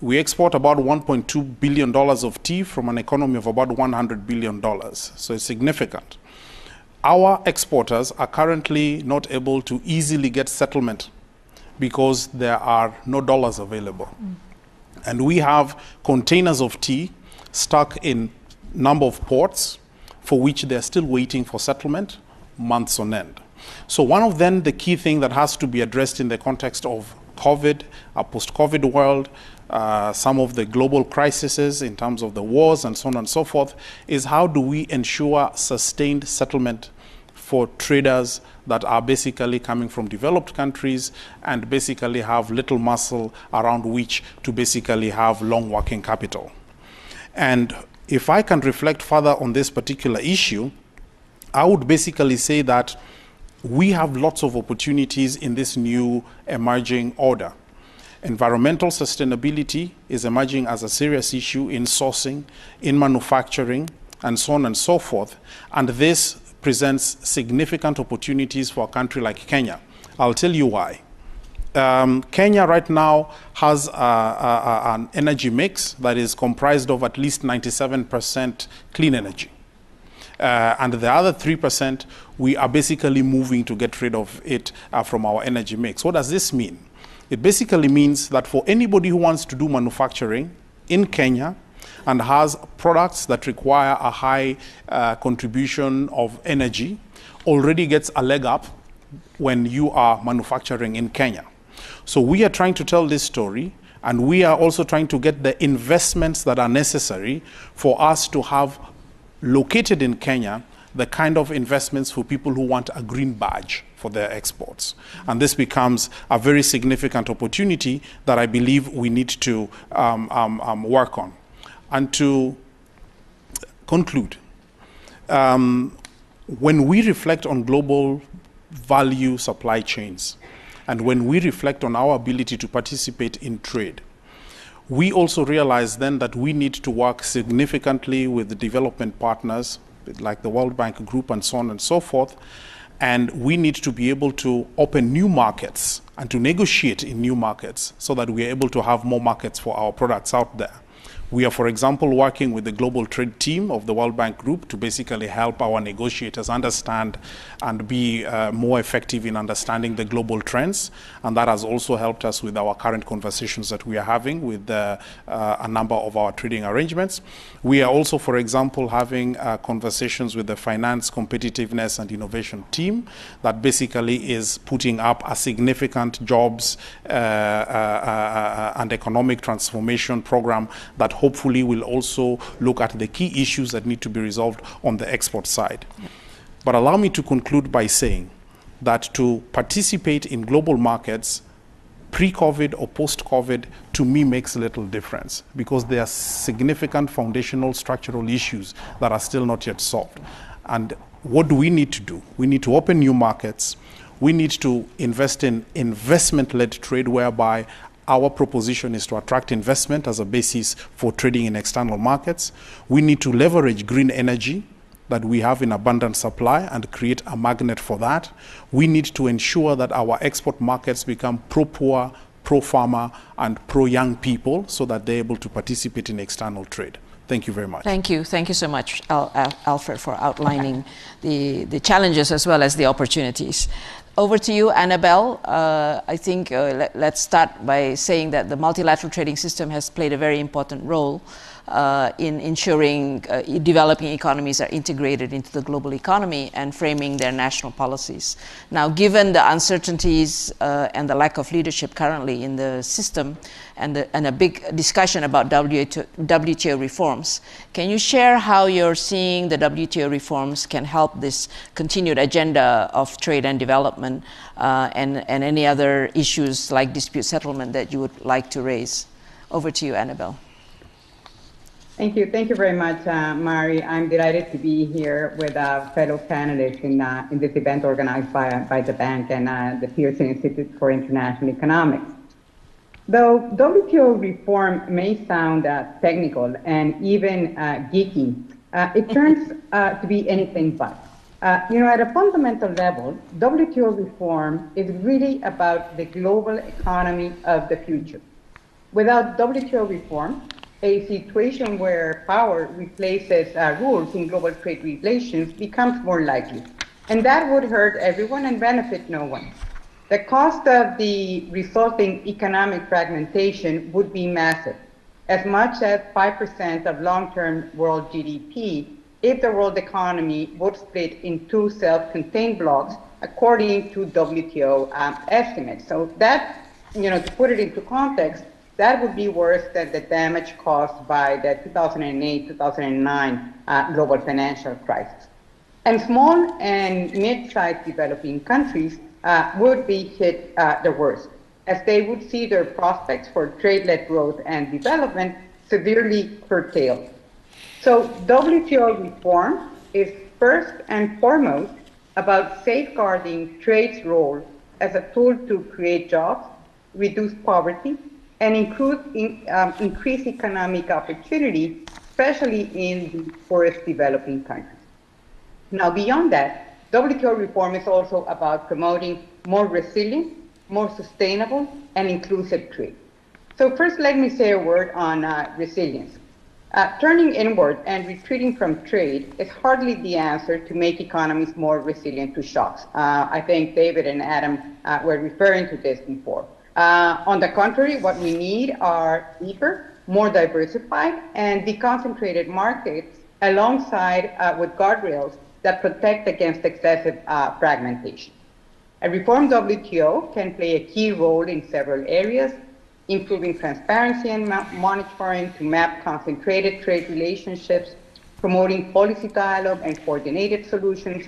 We export about $1.2 billion of tea from an economy of about $100 billion, so it's significant. Our exporters are currently not able to easily get settlement because there are no dollars available. Mm. And we have containers of tea stuck in number of ports for which they're still waiting for settlement months on end. So one of them, the key thing that has to be addressed in the context of COVID, a post-COVID world, uh, some of the global crises in terms of the wars and so on and so forth, is how do we ensure sustained settlement for traders that are basically coming from developed countries and basically have little muscle around which to basically have long working capital. And if I can reflect further on this particular issue, I would basically say that we have lots of opportunities in this new emerging order. Environmental sustainability is emerging as a serious issue in sourcing, in manufacturing, and so on and so forth. And this presents significant opportunities for a country like Kenya. I'll tell you why. Um, Kenya right now has a, a, a, an energy mix that is comprised of at least 97% clean energy. Uh, and the other 3%, we are basically moving to get rid of it uh, from our energy mix. What does this mean? It basically means that for anybody who wants to do manufacturing in Kenya and has products that require a high uh, contribution of energy, already gets a leg up when you are manufacturing in Kenya. So we are trying to tell this story, and we are also trying to get the investments that are necessary for us to have located in Kenya the kind of investments for people who want a green badge for their exports. And this becomes a very significant opportunity that I believe we need to um, um, um, work on. And to conclude, um, when we reflect on global value supply chains, and when we reflect on our ability to participate in trade, we also realize then that we need to work significantly with the development partners like the World Bank Group and so on and so forth. And we need to be able to open new markets and to negotiate in new markets so that we are able to have more markets for our products out there. We are, for example, working with the global trade team of the World Bank Group to basically help our negotiators understand and be uh, more effective in understanding the global trends. And that has also helped us with our current conversations that we are having with uh, uh, a number of our trading arrangements. We are also, for example, having uh, conversations with the finance, competitiveness, and innovation team that basically is putting up a significant jobs uh, uh, and economic transformation program that hopefully will also look at the key issues that need to be resolved on the export side. But allow me to conclude by saying that to participate in global markets pre-COVID or post-COVID to me makes little difference because there are significant foundational structural issues that are still not yet solved. And what do we need to do? We need to open new markets. We need to invest in investment-led trade whereby our proposition is to attract investment as a basis for trading in external markets. We need to leverage green energy that we have in abundant supply and create a magnet for that. We need to ensure that our export markets become pro poor, pro farmer, and pro young people so that they're able to participate in external trade. Thank you very much. Thank you. Thank you so much, Al Al Alfred, for outlining the, the challenges as well as the opportunities. Over to you, Anabel. Uh, I think uh, let, let's start by saying that the multilateral trading system has played a very important role uh, in ensuring uh, developing economies are integrated into the global economy and framing their national policies. Now, given the uncertainties uh, and the lack of leadership currently in the system and, the, and a big discussion about WTO, WTO reforms, can you share how you're seeing the WTO reforms can help this continued agenda of trade and development uh, and, and any other issues like dispute settlement that you would like to raise? Over to you, Anabel. Thank you. Thank you very much, uh, Mari. I'm delighted to be here with uh, fellow panelists in, uh, in this event organized by, by the bank and uh, the Peterson Institute for International Economics. Though WTO reform may sound uh, technical and even uh, geeky, it turns to be anything but. you know, at a fundamental level, WTO reform is really about the global economy of the future. Without WTO reform, a situation where power replaces uh, rules in global trade relations becomes more likely. And that would hurt everyone and benefit no one. The cost of the resulting economic fragmentation would be massive, as much as 5% of long-term world GDP if the world economy would split in two self-contained blocks according to WTO um, estimates. So that, you know, to put it into context, that would be worse than the damage caused by the 2008-2009 uh, global financial crisis. And small and mid-sized developing countries uh, would be hit uh, the worst, as they would see their prospects for trade-led growth and development severely curtailed. So WTO reform is first and foremost about safeguarding trade's role as a tool to create jobs, reduce poverty, and increase, in, um, increase economic opportunity, especially in the poorest developing countries. Now, beyond that, WTO reform is also about promoting more resilient, more sustainable, and inclusive trade. So first, let me say a word on uh, resilience. Uh, turning inward and retreating from trade is hardly the answer to make economies more resilient to shocks. Uh, I think David and Adam uh, were referring to this before. Uh, on the contrary, what we need are deeper, more diversified, and deconcentrated markets alongside uh, with guardrails that protect against excessive uh, fragmentation. A reformed WTO can play a key role in several areas, improving transparency and monitoring to map concentrated trade relationships, promoting policy dialogue and coordinated solutions,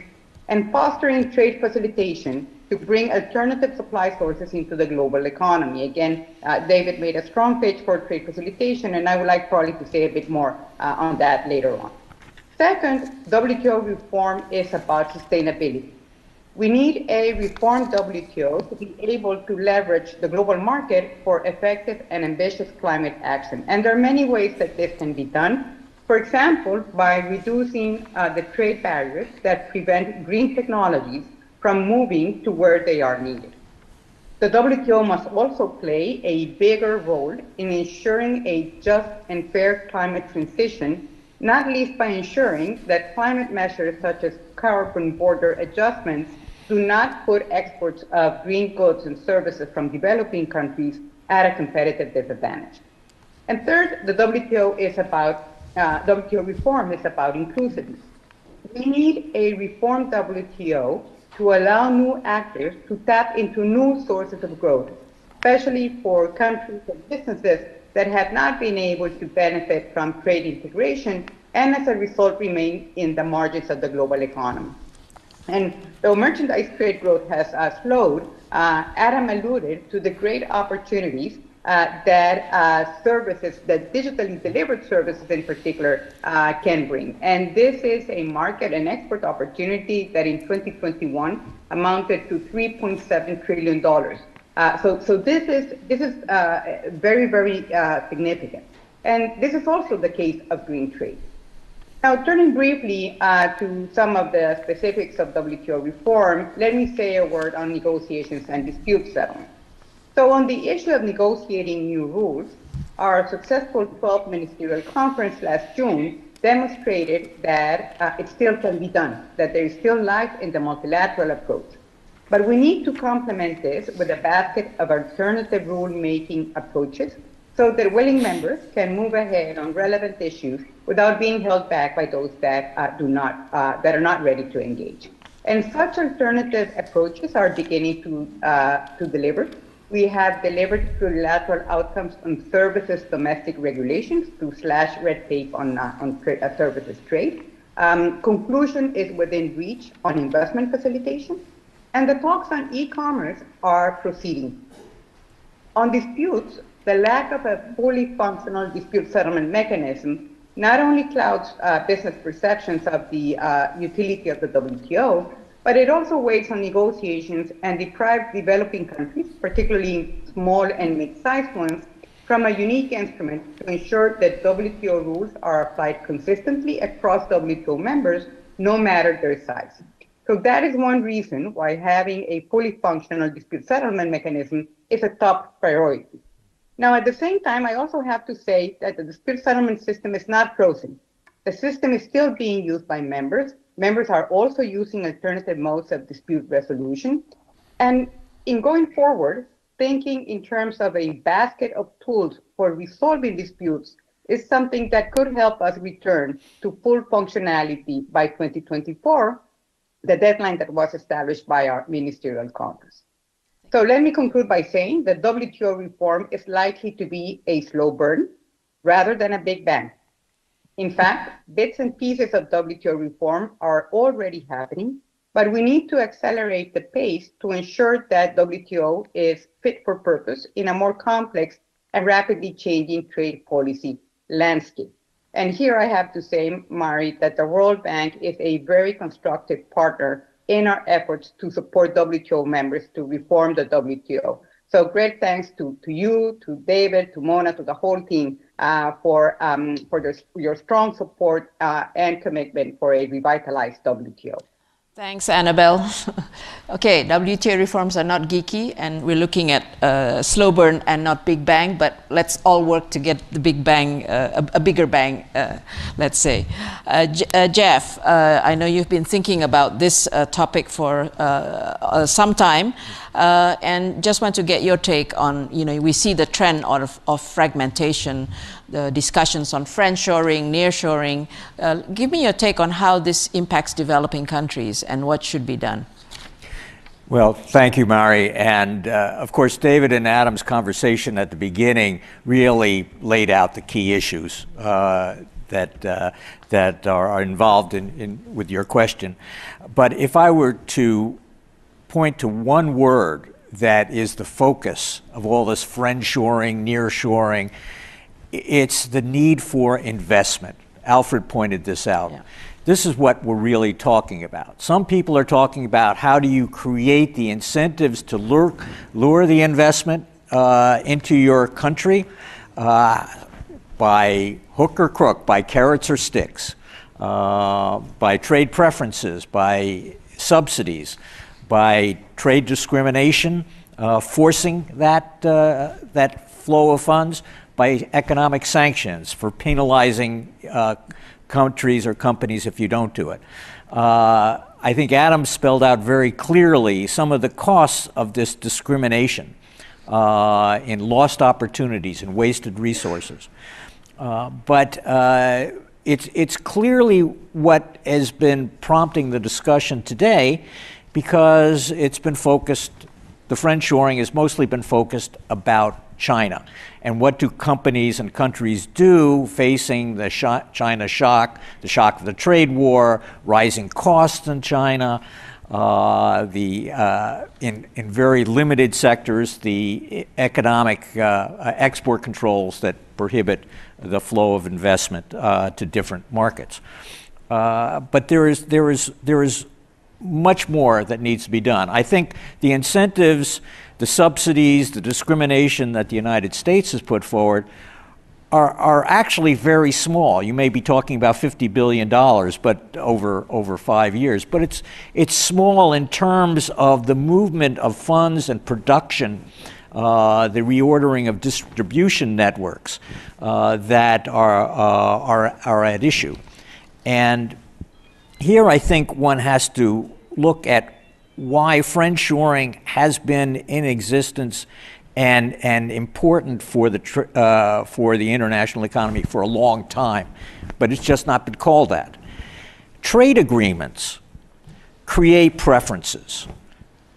and fostering trade facilitation to bring alternative supply sources into the global economy. Again, uh, David made a strong pitch for trade facilitation, and I would like probably to say a bit more uh, on that later on. Second, WTO reform is about sustainability. We need a reformed WTO to be able to leverage the global market for effective and ambitious climate action. And there are many ways that this can be done. For example, by reducing uh, the trade barriers that prevent green technologies from moving to where they are needed. The WTO must also play a bigger role in ensuring a just and fair climate transition, not least by ensuring that climate measures such as carbon border adjustments do not put exports of green goods and services from developing countries at a competitive disadvantage. And third, the WTO is about, uh, WTO reform is about inclusiveness. We need a reformed WTO to allow new actors to tap into new sources of growth, especially for countries and businesses that have not been able to benefit from trade integration and as a result remain in the margins of the global economy. And though merchandise trade growth has uh, slowed, uh, Adam alluded to the great opportunities uh, that uh, services, that digitally delivered services in particular, uh, can bring. And this is a market and export opportunity that in 2021 amounted to 3.7 trillion dollars. Uh, so, so this is this is uh, very very uh, significant, and this is also the case of green trade. Now, turning briefly to some of the specifics of WTO reform, let me say a word on negotiations and dispute settlement. So on the issue of negotiating new rules, our successful 12th ministerial conference last June demonstrated that uh, it still can be done, that there is still life in the multilateral approach. But we need to complement this with a basket of alternative rule-making approaches so that willing members can move ahead on relevant issues without being held back by those that uh, do not uh, that are not ready to engage. And such alternative approaches are beginning to uh, to deliver we have delivered plurilateral outcomes on services domestic regulations to slash red tape on, uh, on uh, services trade. Um, conclusion is within reach on investment facilitation. And the talks on e-commerce are proceeding. On disputes, the lack of a fully functional dispute settlement mechanism not only clouds uh, business perceptions of the uh, utility of the WTO, but it also weighs on negotiations and deprives developing countries, particularly small and mid-sized ones, from a unique instrument to ensure that WTO rules are applied consistently across WTO members, no matter their size. So that is one reason why having a fully functional dispute settlement mechanism is a top priority. Now, at the same time, I also have to say that the dispute settlement system is not frozen. The system is still being used by members, Members are also using alternative modes of dispute resolution. And in going forward, thinking in terms of a basket of tools for resolving disputes is something that could help us return to full functionality by 2024, the deadline that was established by our ministerial conference. So let me conclude by saying that WTO reform is likely to be a slow burn rather than a big bang. In fact, bits and pieces of WTO reform are already happening, but we need to accelerate the pace to ensure that WTO is fit for purpose in a more complex and rapidly changing trade policy landscape. And here I have to say, Mari, that the World Bank is a very constructive partner in our efforts to support WTO members to reform the WTO. So great thanks to, to you, to David, to Mona, to the whole team uh, for, um, for the, your strong support uh, and commitment for a revitalized WTO. Thanks, Anabel. okay, WTO reforms are not geeky, and we're looking at uh, slow burn and not big bang, but let's all work to get the big bang, uh, a, a, bigger bang, uh, let's say. Uh, uh, Jeff, uh, I know you've been thinking about this topic for some time, and just want to get your take on, you know, we see the trend of, of fragmentation the discussions on friendshoring, nearshoring. Uh, give me your take on how this impacts developing countries and what should be done. Well, thank you, Mari. And uh, of course, David and Adam's conversation at the beginning really laid out the key issues uh, that, uh, that are involved in, in, with your question. But if I were to point to one word that is the focus of all this friendshoring, nearshoring, it's the need for investment. Alfred pointed this out. Yeah. This is what we're really talking about. Some people are talking about how do you create the incentives to lure, lure the investment uh, into your country uh, by hook or crook, by carrots or sticks, uh, by trade preferences, by subsidies, by trade discrimination, uh, forcing that, uh, that flow of funds, by economic sanctions for penalizing uh, countries or companies if you don't do it. Uh, I think Adam spelled out very clearly some of the costs of this discrimination uh, in lost opportunities and wasted resources. Uh, but uh, it's, it's clearly what has been prompting the discussion today because it's been focused, the friendshoring has mostly been focused about China. And what do companies and countries do facing the China shock, the shock of the trade war, rising costs in China, uh, the, uh, in, in very limited sectors, the economic uh, export controls that prohibit the flow of investment uh, to different markets. Uh, but there is, there, is, there is much more that needs to be done. I think the incentives the subsidies, the discrimination that the United States has put forward are, are actually very small. You may be talking about $50 billion but over, over five years, but it's, it's small in terms of the movement of funds and production, uh, the reordering of distribution networks uh, that are, uh, are, are at issue. And here I think one has to look at why friendshoring has been in existence and, and important for the, uh, for the international economy for a long time, but it's just not been called that. Trade agreements create preferences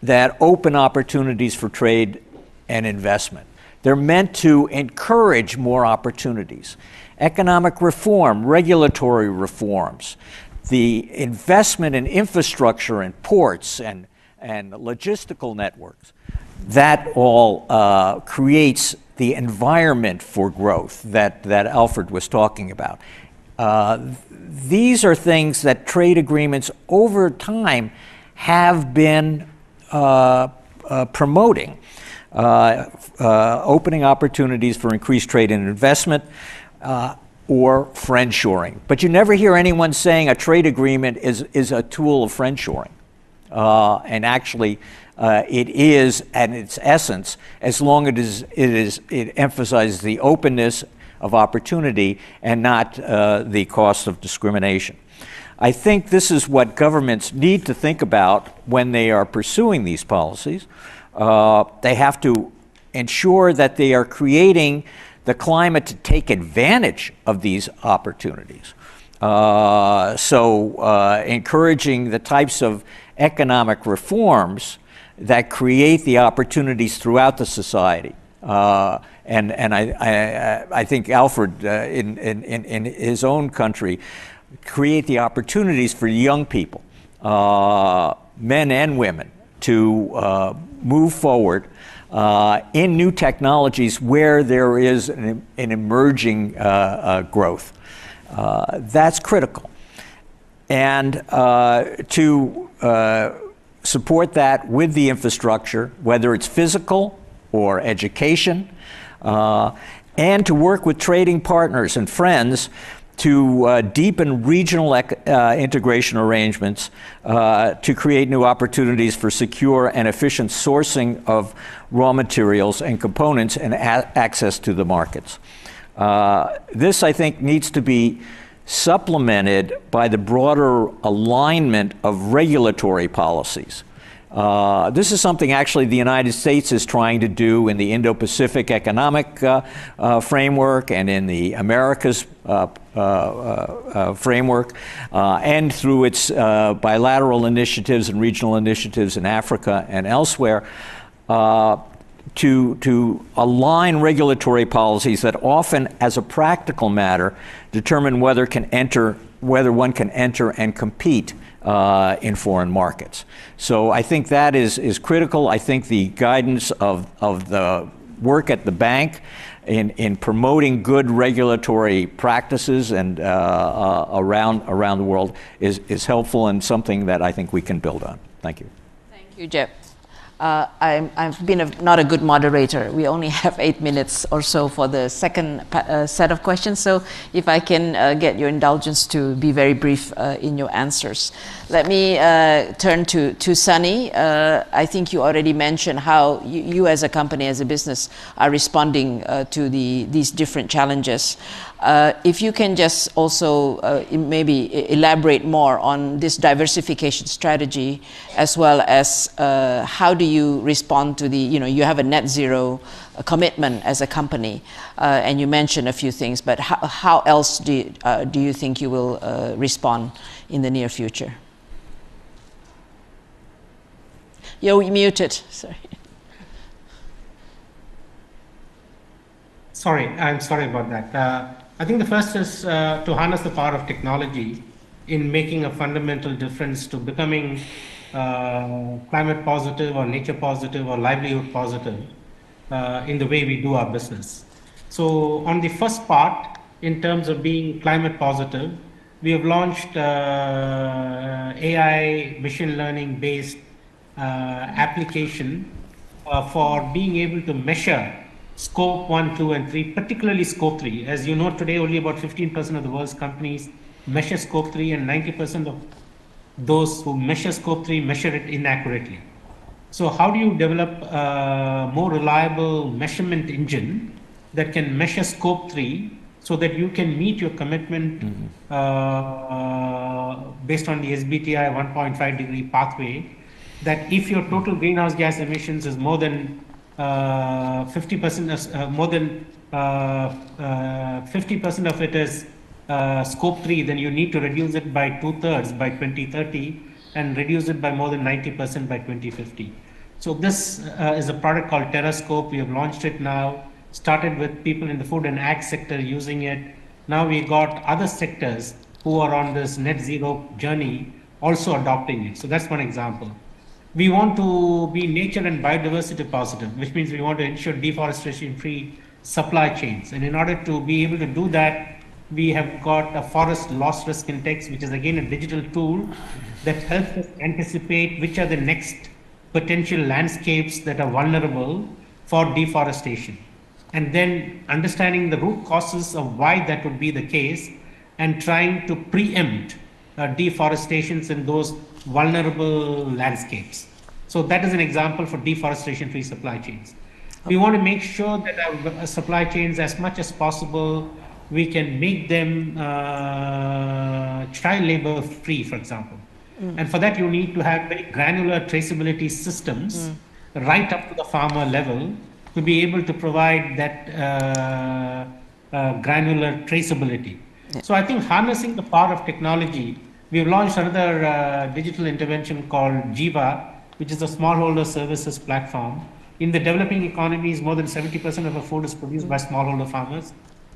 that open opportunities for trade and investment. They're meant to encourage more opportunities. Economic reform, regulatory reforms, the investment in infrastructure and ports and, and logistical networks, that all uh, creates the environment for growth that, that Alfred was talking about. Uh, these are things that trade agreements over time have been uh, uh promoting. Uh, uh, opening opportunities for increased trade and investment, or friendshoring. But you never hear anyone saying a trade agreement is, is a tool of friendshoring. Uh, and actually, uh, it is, at its essence, as long as it, is, it emphasizes the openness of opportunity and not uh, the cost of discrimination. I think this is what governments need to think about when they are pursuing these policies. Uh, they have to ensure that they are creating the climate to take advantage of these opportunities. Uh, so, uh, encouraging the types of economic reforms that create the opportunities throughout the society. Uh, and and I, I, I think Alfred, uh, in, in, in his own country, create the opportunities for young people, uh, men and women, to uh, move forward uh, in new technologies where there is an, an emerging uh, uh, growth. Uh, that's critical. And uh, to uh, support that with the infrastructure, whether it's physical or education, and to work with trading partners and friends to uh, deepen regional uh, integration arrangements uh, to create new opportunities for secure and efficient sourcing of raw materials and components and access to the markets. Uh, this, I think, needs to be supplemented by the broader alignment of regulatory policies. Uh, this is something actually the United States is trying to do in the Indo Pacific Economic uh, uh, Framework and in the Americas uh, uh, uh, framework, and through its bilateral initiatives and regional initiatives in Africa and elsewhere. to, to align regulatory policies that often, as a practical matter, determine whether can enter whether one can enter and compete uh, in foreign markets. So I think that is, is critical. I think the guidance of, of the work at the bank in, in promoting good regulatory practices and uh, uh, around, around the world is, is helpful and something that I think we can build on. Thank you. Thank you, Jeff. Uh, i have been a, not a good moderator. We only have eight minutes or so for the second uh, set of questions. So, if I can uh, get your indulgence to be very brief uh, in your answers. Let me uh, turn to, to Sunny. Uh, I think you already mentioned how you, you, as a company, as a business, are responding to the, these different challenges. Uh, if you can just also uh, maybe elaborate more on this diversification strategy, as well as uh, how do you respond to the, you know, you have a net zero commitment as a company, and you mentioned a few things, but how, else do you, do you think you will respond in the near future? You're muted, sorry. Sorry, I'm sorry about that. I think the first is uh, to harness the power of technology in making a fundamental difference to becoming uh, climate positive or nature positive or livelihood positive uh, in the way we do our business. So on the first part, in terms of being climate positive, we have launched uh, AI machine learning based uh, application uh, for being able to measure scope one, two, and three, particularly scope three. As you know, today only about 15% of the world's companies measure scope three, and 90% of those who measure scope three measure it inaccurately. So, how do you develop a more reliable measurement engine that can measure scope three so that you can meet your commitment mm-hmm. uh, based on the SBTI 1.5 degree pathway? That if your total greenhouse gas emissions is more than 50% uh, uh, more than 50% uh, of it is scope 3, then you need to reduce it by two thirds by 2030 and reduce it by more than 90% by 2050. So this is a product called Terrascope. We have launched it now, started with people in the food and ag sector using it. Now we got other sectors who are on this net zero journey also adopting it. So that's one example we want to be nature and biodiversity positive, which means we want to ensure deforestation free supply chains. And in order to be able to do that, we have got a forest loss risk index, which is again a digital tool that helps us anticipate which are the next potential landscapes that are vulnerable for deforestation. And then understanding the root causes of why that would be the case and trying to preempt uh, deforestations in those vulnerable landscapes. So that is an example for deforestation-free supply chains. We want to make sure that our supply chains, as much as possible, we can make them uh, child labor free, for example. Mm. And for that, you need to have very granular traceability systems mm. right up to the farmer level to be able to provide that uh, uh, granular traceability. Yeah. So I think harnessing the power of technology We've launched another uh, digital intervention called Jiva, which is a smallholder services platform. In the developing economies, more than 70% of our food is produced by smallholder farmers.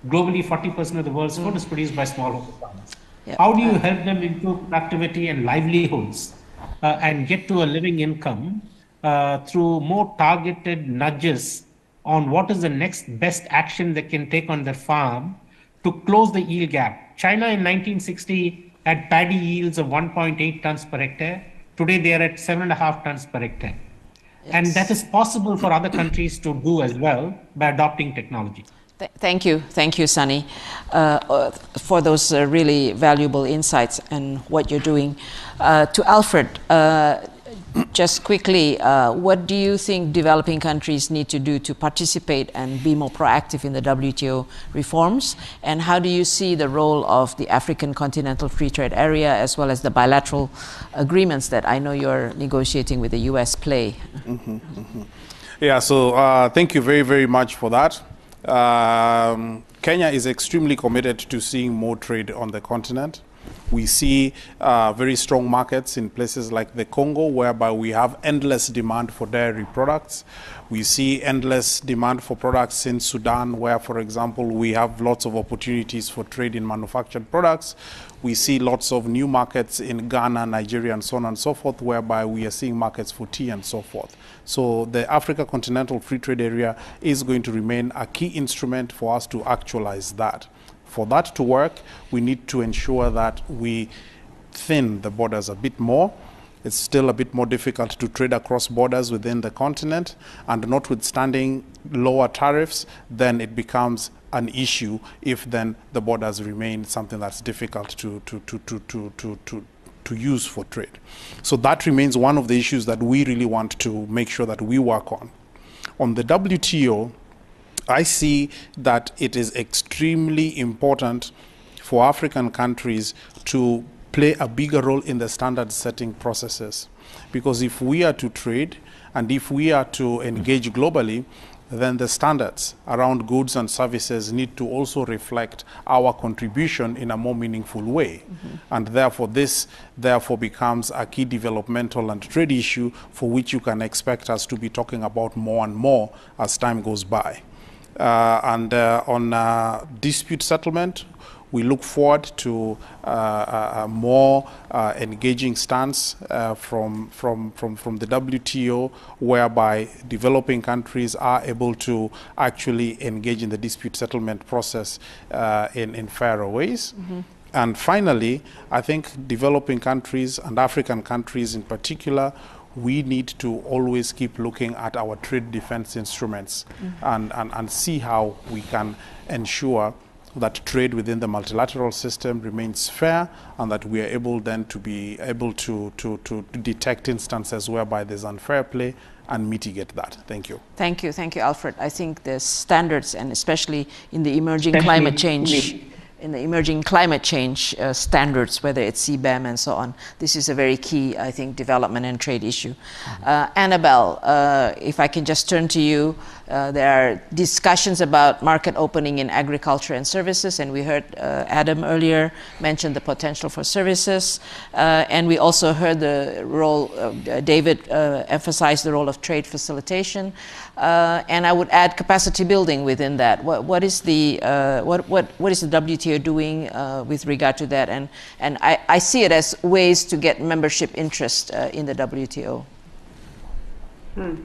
Globally, 40% of the world's food is produced by smallholder farmers. Yep. How do you help them improve productivity and livelihoods uh, and get to a living income uh, through more targeted nudges on what is the next best action they can take on their farm to close the yield gap. China in 1960 had paddy yields of 1.8 tons per hectare. Today they are at 7.5 tons per hectare. Yes. And that is possible for other countries to do as well by adopting technology. Th thank you. Thank you, Sunny, uh, uh, for those uh, really valuable insights and what you're doing. Uh, to Alfred, uh, just quickly, uh, what do you think developing countries need to do to participate and be more proactive in the WTO reforms? And how do you see the role of the African Continental Free Trade Area as well as the bilateral agreements that I know you're negotiating with the US play? Mm -hmm, mm -hmm. Yeah, so uh, thank you very, very much for that. Um, Kenya is extremely committed to seeing more trade on the continent. We see uh, very strong markets in places like the Congo, whereby we have endless demand for dairy products. We see endless demand for products in Sudan, where, for example, we have lots of opportunities for trade in manufactured products. We see lots of new markets in Ghana, Nigeria, and so on and so forth, whereby we are seeing markets for tea and so forth. So the Africa Continental Free Trade Area is going to remain a key instrument for us to actualize that. For that to work, we need to ensure that we thin the borders a bit more. It's still a bit more difficult to trade across borders within the continent, and notwithstanding lower tariffs, then it becomes an issue if then the borders remain something that's difficult to, to, to, to, to, to, to, to use for trade. So that remains one of the issues that we really want to make sure that we work on. On the WTO, I see that it is extremely important for African countries to play a bigger role in the standard setting processes. Because if we are to trade and if we are to engage globally, then the standards around goods and services need to also reflect our contribution in a more meaningful way. Mm -hmm. And therefore, this therefore becomes a key developmental and trade issue for which you can expect us to be talking about more and more as time goes by. Uh, and uh, on uh, dispute settlement, we look forward to uh, a, more uh, engaging stance uh, from, from, from, from the WTO, whereby developing countries are able to actually engage in the dispute settlement process in, in fairer ways. Mm -hmm. And finally, I think developing countries and African countries in particular we need to always keep looking at our trade defense instruments mm -hmm. and, and, and see how we can ensure that trade within the multilateral system remains fair and that we are able then to be able to, to, to detect instances whereby there's unfair play and mitigate that. Thank you. Thank you. Thank you, Alfred. I think the standards and especially in the emerging climate change in the emerging climate change uh, standards, whether it's CBAM and so on. This is a very key, I think, development and trade issue. Mm-hmm. Uh, Anabel, uh, if I can just turn to you, uh, there are discussions about market opening in agriculture and services, and we heard uh, Adam earlier mention the potential for services, uh, and we also heard the role, David emphasized the role of trade facilitation. Uh, and I would add capacity building within that. What, what is the uh, what, what what is the WTO doing uh, with regard to that? And and I, I see it as ways to get membership interest uh, in the WTO. Hmm.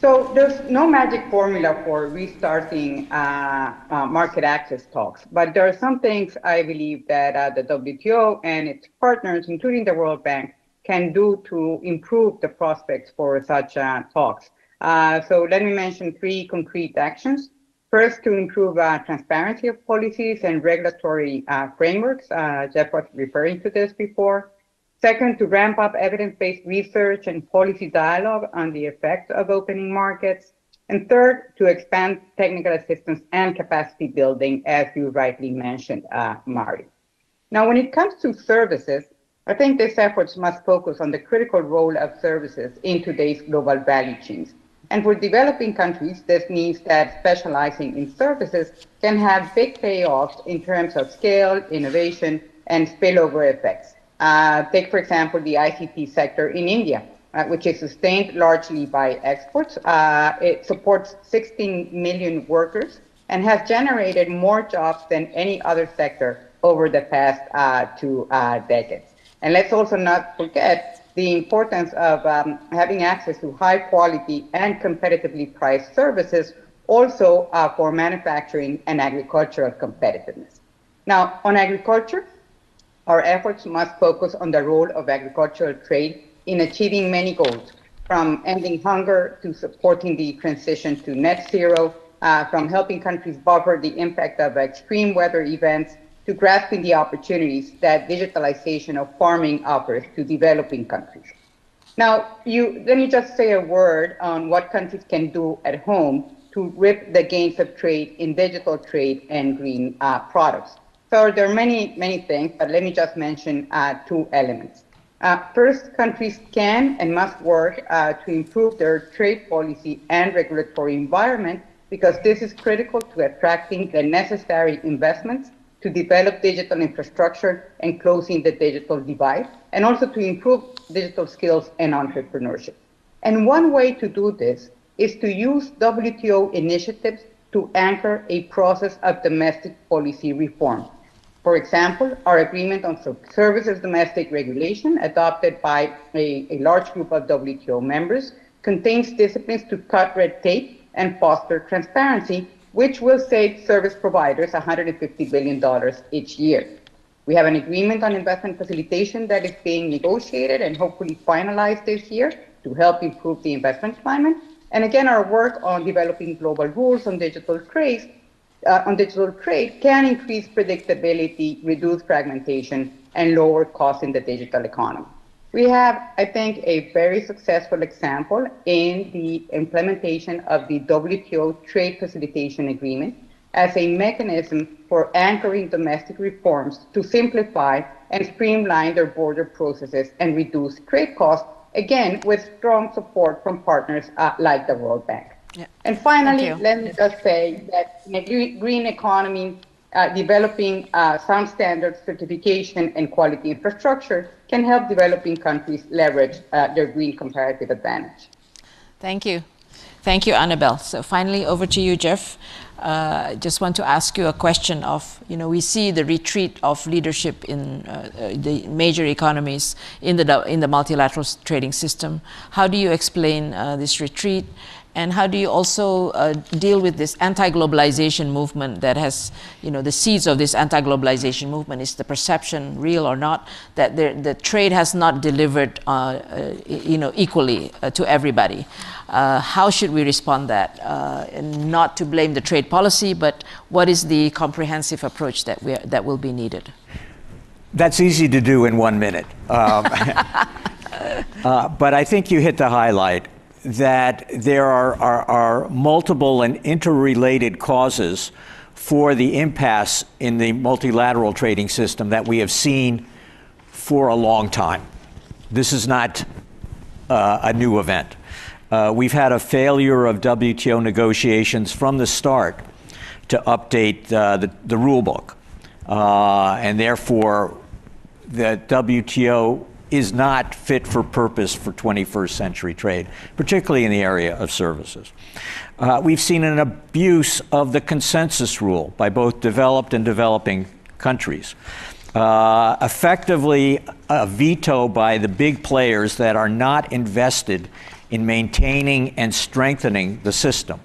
So there's no magic formula for restarting uh, uh, market access talks, but there are some things I believe that the WTO and its partners, including the World Bank, can do to improve the prospects for such talks. Uh, so let me mention three concrete actions. First, to improve uh, transparency of policies and regulatory uh, frameworks. Uh, Jeff was referring to this before. Second, to ramp up evidence-based research and policy dialogue on the effects of opening markets. And third, to expand technical assistance and capacity building, as you rightly mentioned, uh, Mari. Now, when it comes to services, I think these efforts must focus on the critical role of services in today's global value chains. And for developing countries, this means that specializing in services can have big payoffs in terms of scale, innovation, and spillover effects. Uh, take, for example, the ICT sector in India, uh, which is sustained largely by exports. Uh, it supports 16 million workers and has generated more jobs than any other sector over the past uh, two uh, decades. And let's also not forget the importance of um, having access to high quality and competitively priced services also uh, for manufacturing and agricultural competitiveness. Now, on agriculture, our efforts must focus on the role of agricultural trade in achieving many goals, from ending hunger to supporting the transition to net zero, uh, from helping countries buffer the impact of extreme weather events to grasping the opportunities that digitalization of farming offers to developing countries. Now, you, let me just say a word on what countries can do at home to reap the gains of trade in digital trade and green uh, products. So there are many, many things, but let me just mention uh, two elements. Uh, first, countries can and must work uh, to improve their trade policy and regulatory environment because this is critical to attracting the necessary investments to develop digital infrastructure and closing the digital divide, and also to improve digital skills and entrepreneurship. And one way to do this is to use WTO initiatives to anchor a process of domestic policy reform. For example, our agreement on services domestic regulation, adopted by a, a large group of WTO members, contains disciplines to cut red tape and foster transparency, which will save service providers $150 billion each year. We have an agreement on investment facilitation that is being negotiated and hopefully finalized this year to help improve the investment climate. And again, our work on developing global rules on digital trade uh, on digital trade can increase predictability, reduce fragmentation, and lower costs in the digital economy. We have, I think, a very successful example in the implementation of the WTO Trade Facilitation Agreement as a mechanism for anchoring domestic reforms to simplify and streamline their border processes and reduce trade costs, again, with strong support from partners uh, like the World Bank. Yeah. And finally, let me just say that in a green economy, uh, developing uh, sound standards, certification, and quality infrastructure can help developing countries leverage uh, their green comparative advantage. Thank you. Thank you, Anabel. So finally, over to you, Jeff. I uh, just want to ask you a question of, you know, we see the retreat of leadership in uh, uh, the major economies in the, in the multilateral trading system. How do you explain this retreat? And how do you also uh, deal with this anti-globalization movement that has, you know, the seeds of this anti-globalization movement is the perception, real or not, that the, the trade has not delivered, uh, uh, you know, equally uh, to everybody. Uh, how should we respond that? Uh, and not to blame the trade policy, but what is the comprehensive approach that, we are, that will be needed? That's easy to do in one minute. Um, but I think you hit the highlight that there are, are, are multiple and interrelated causes for the impasse in the multilateral trading system that we have seen for a long time. This is not uh, a new event. Uh, we've had a failure of WTO negotiations from the start to update uh, the, the rule book. Uh, and therefore, the WTO is not fit for purpose for 21st century trade, particularly in the area of services. Uh, we've seen an abuse of the consensus rule by both developed and developing countries. Uh, effectively, a veto by the big players that are not invested in maintaining and strengthening the system.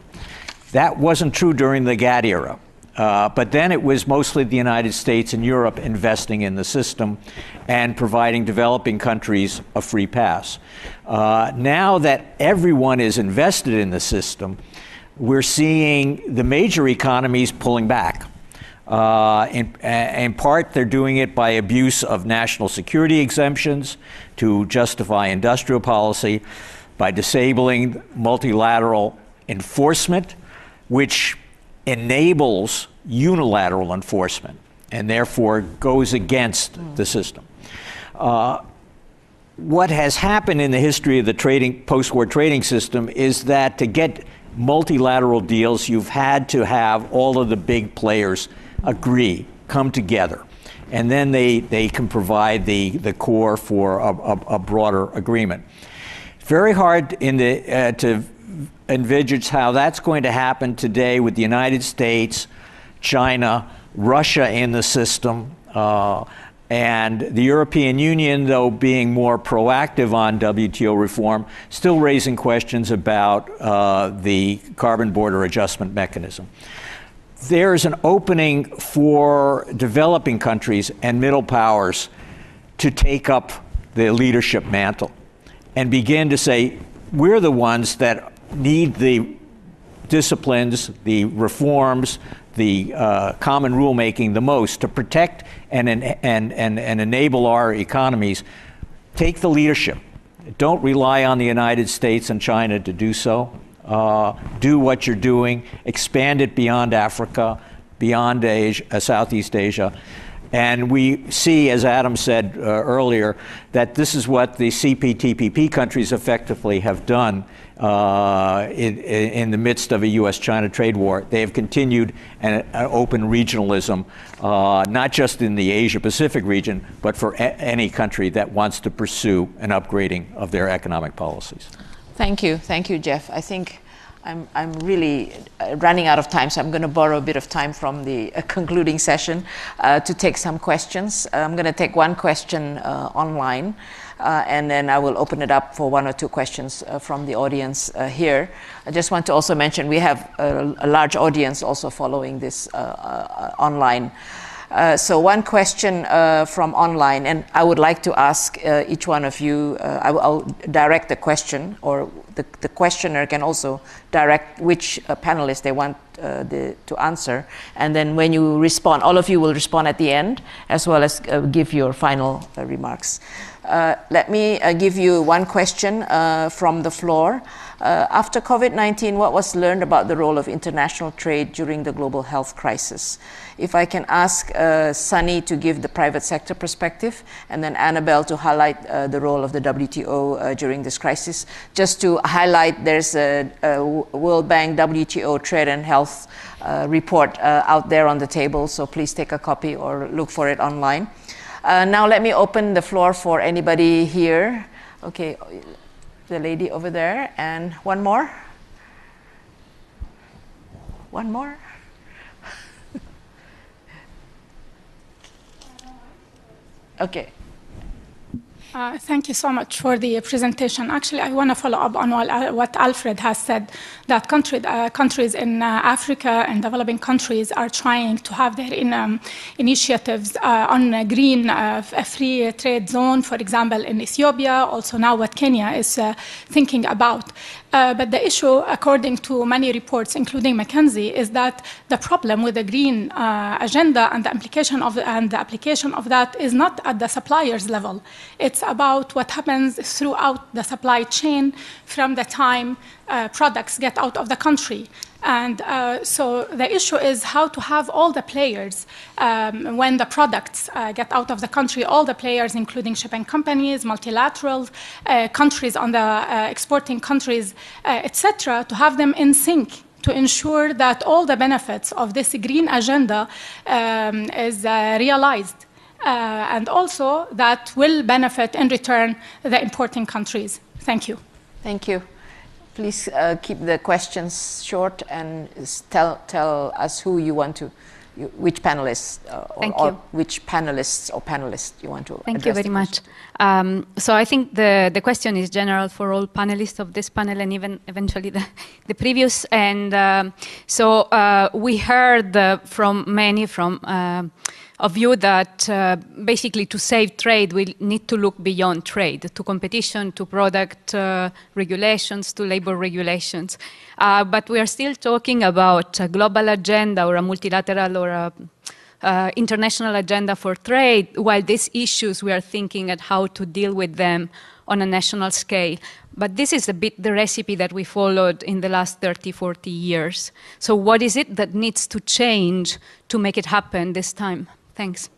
That wasn't true during the GATT era. Uh, but then it was mostly the United States and Europe investing in the system and providing developing countries a free pass. Uh, now that everyone is invested in the system, we're seeing the major economies pulling back. Uh, in, in, part, they're doing it by abuse of national security exemptions to justify industrial policy, by disabling multilateral enforcement, which enables unilateral enforcement and therefore goes against mm. the system. Uh, what has happened in the history of the trading post-war trading system is that to get multilateral deals, you've had to have all of the big players agree, come together, and then they, they can provide the, the core for a, a, a broader agreement. Very hard in the, uh, to envisage how that's going to happen today with the United States, China, Russia in the system, uh, and the European Union, though being more proactive on WTO reform, still raising questions about uh, the carbon border adjustment mechanism. there's an opening for developing countries and middle powers to take up the leadership mantle and begin to say, we're the ones that need the disciplines, the reforms, the uh, common rulemaking the most to protect and, and, and, and enable our economies. Take the leadership. Don't rely on the United States and China to do so. Uh, do what you're doing, expand it beyond Africa, beyond Asia, uh, Southeast Asia. And we see, as Adam said uh, earlier, that this is what the CPTPP countries effectively have done uh, in, in, the midst of a U.S. China trade war. They have continued an, an open regionalism, uh, not just in the Asia Pacific region, but for any country that wants to pursue an upgrading of their economic policies. Thank you. Thank you, Jeff. I think I'm, I'm really uh, running out of time, so I'm going to borrow a bit of time from the uh, concluding session uh, to take some questions. I'm going to take one question uh, online, uh, and then I will open it up for one or two questions uh, from the audience uh, here. I just want to also mention we have a, a large audience also following this uh, online. Uh, so one question uh, from online, and I would like to ask uh, each one of you, I will direct the question, or the, the questioner can also direct which panelist they want the, to answer. And then when you respond, all of you will respond at the end, as well as give your final remarks. Let me give you one question from the floor. Uh, after COVID 19, what was learned about the role of international trade during the global health crisis? If I can ask uh, Sunny to give the private sector perspective, and then Anabel to highlight uh, the role of the WTO uh, during this crisis. Just to highlight, there's a, a World Bank WTO trade and health uh, report uh, out there on the table, so please take a copy or look for it online. Uh, now, let me open the floor for anybody here. Okay the lady over there, and one more. One more. okay. Uh, thank you so much for the presentation. Actually, I want to follow up on what Alfred has said, that country, uh, countries in uh, Africa and developing countries are trying to have their in, um, initiatives uh, on a green uh, free trade zone, for example, in Ethiopia, also now what Kenya is uh, thinking about. Uh, but the issue, according to many reports, including McKinsey, is that the problem with the green uh, agenda and the implication of and the application of that is not at the suppliers level. It's about what happens throughout the supply chain from the time uh, products get out of the country. And uh, so the issue is how to have all the players um, when the products uh, get out of the country, all the players, including shipping companies, multilateral uh, countries on the uh, exporting countries, uh, etc., to have them in sync to ensure that all the benefits of this green agenda um, is uh, realized. and also that will benefit in return the importing countries. Thank you. Thank you. Please uh, keep the questions short and tell, tell us who you want to, you, which panelists, uh, or, or, which panelists or panelists you want to Thank you very much. Um, so I think the, the question is general for all panelists of this panel and even eventually the, the previous. And um, so uh, we heard uh, from many, from uh, a view that uh, basically to save trade, we need to look beyond trade, to competition, to product uh, regulations, to labor regulations. Uh, but we are still talking about a global agenda or a multilateral or a uh, international agenda for trade, while these issues we are thinking at how to deal with them on a national scale. But this is a bit the recipe that we followed in the last 30, 40 years. So what is it that needs to change to make it happen this time? Thanks.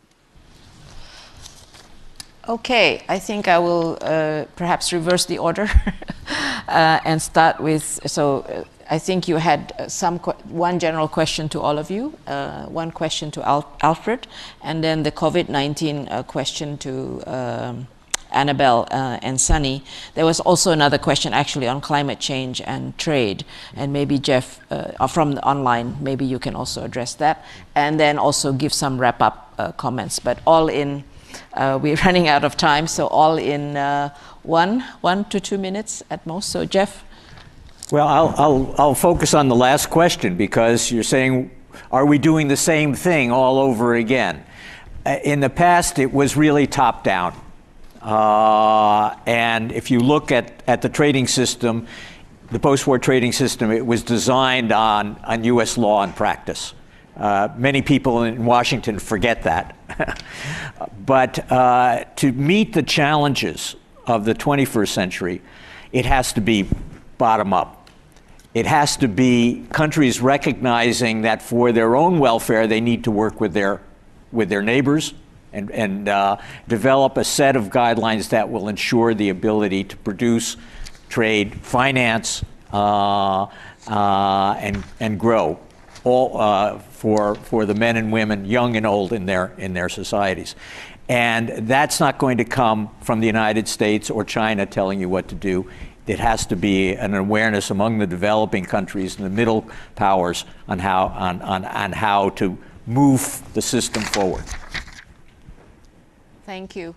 Okay, I think I will uh, perhaps reverse the order uh, and start with. So, uh, I think you had some one general question to all of you, uh, one question to Al Alfred, and then the COVID 19 uh, question to um, Anabel uh, and Sunny. There was also another question actually on climate change and trade, and maybe Jeff uh, from online, maybe you can also address that, and then also give some wrap up uh, comments. But all in, uh, we're running out of time, so all in uh, one, one to two minutes at most. So Jeff. Well, I'll, I'll, I'll focus on the last question because you're saying Are we doing the same thing all over again? Uh, in the past, it was really top down. Uh, and if you look at, at the trading system, the post war trading system, it was designed on, on US law and practice. Uh, many people in Washington forget that. but uh, to meet the challenges of the 21st century, it has to be bottom up. It has to be countries recognizing that for their own welfare, they need to work with their, with their neighbors and, and uh, develop a set of guidelines that will ensure the ability to produce, trade, finance, uh, uh, and, and grow all, uh, for, for the men and women, young and old, in their, in their societies. And that's not going to come from the United States or China telling you what to do. It has to be an awareness among the developing countries and the middle powers on how, on, on, on how to move the system forward. Thank you.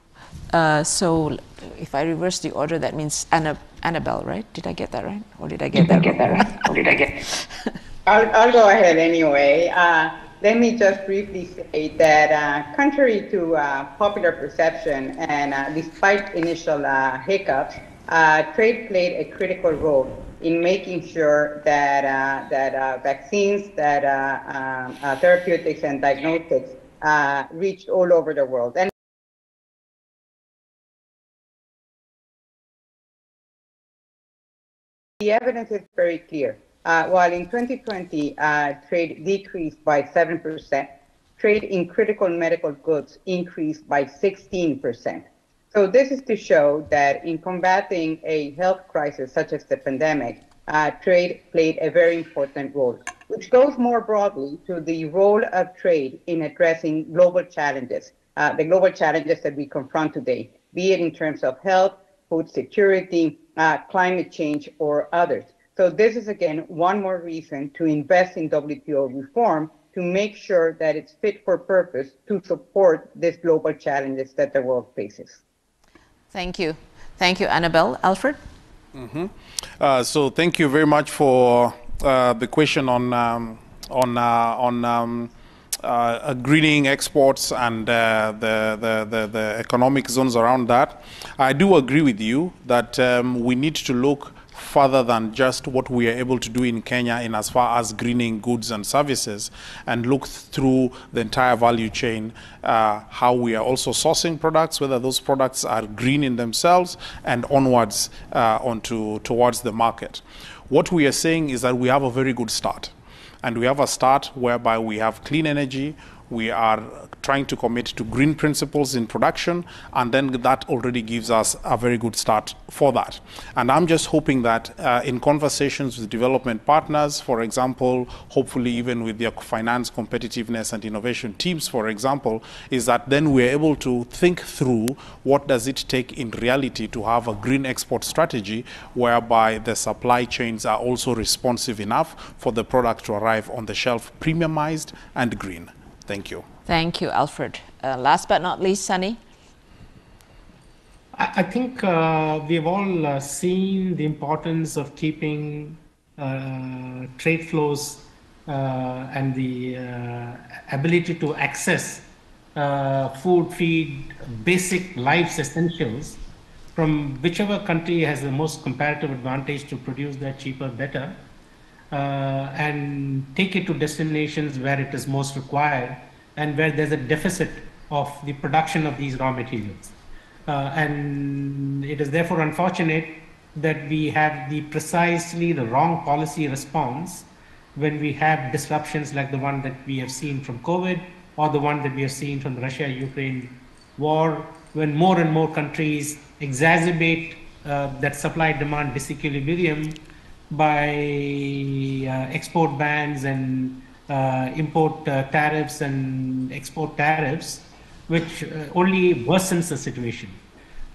Uh, so if I reverse the order, that means Anna, Anabel, right? Did I get that right? Or did I get that, get that right? Or did I get I'll, I'll go ahead anyway. Uh, let me just briefly say that uh, contrary to uh, popular perception and uh, despite initial uh, hiccups, uh, trade played a critical role in making sure that, that vaccines, that um, therapeutics and diagnostics reached all over the world. And the evidence is very clear. Uh, while in 2020, uh, trade decreased by 7%, trade in critical medical goods increased by 16%. So this is to show that in combating a health crisis such as the pandemic, uh, trade played a very important role, which goes more broadly to the role of trade in addressing global challenges, uh, the global challenges that we confront today, be it in terms of health, food security, uh, climate change, or others. So this is again one more reason to invest in WTO reform to make sure that it's fit for purpose to support these global challenges that the world faces. Thank you. Thank you, Anabel. Alfred? Mm-hmm. Uh, so thank you very much for uh, the question on, um, on, uh, on um, uh, greening exports and uh, the, the, the, the, economic zones around that. I do agree with you that um, we need to look further than just what we are able to do in Kenya in as far as greening goods and services and look through the entire value chain, uh, how we are also sourcing products, whether those products are green in themselves and onwards uh, onto towards the market. What we are saying is that we have a very good start. And we have a start whereby we have clean energy, we are trying to commit to green principles in production, and then that already gives us a very good start for that. And I'm just hoping that uh, in conversations with development partners, for example, hopefully even with their finance competitiveness and innovation teams, for example, is that then we're able to think through what does it take in reality to have a green export strategy whereby the supply chains are also responsive enough for the product to arrive on the shelf premiumized and green. Thank you. Thank you, Alfred. Uh, last but not least, Sunny. I, I think uh, we've all uh, seen the importance of keeping uh, trade flows uh, and the uh, ability to access food, feed, basic life's essentials from whichever country has the most comparative advantage to produce that cheaper, better uh, and take it to destinations where it is most required and where there's a deficit of the production of these raw materials. Uh, and it is therefore unfortunate that we have the precisely the wrong policy response when we have disruptions like the one that we have seen from COVID or the one that we have seen from the Russia-Ukraine war, when more and more countries exacerbate uh, that supply-demand disequilibrium by uh, export bans and uh, import uh, tariffs and export tariffs, which only worsens the situation.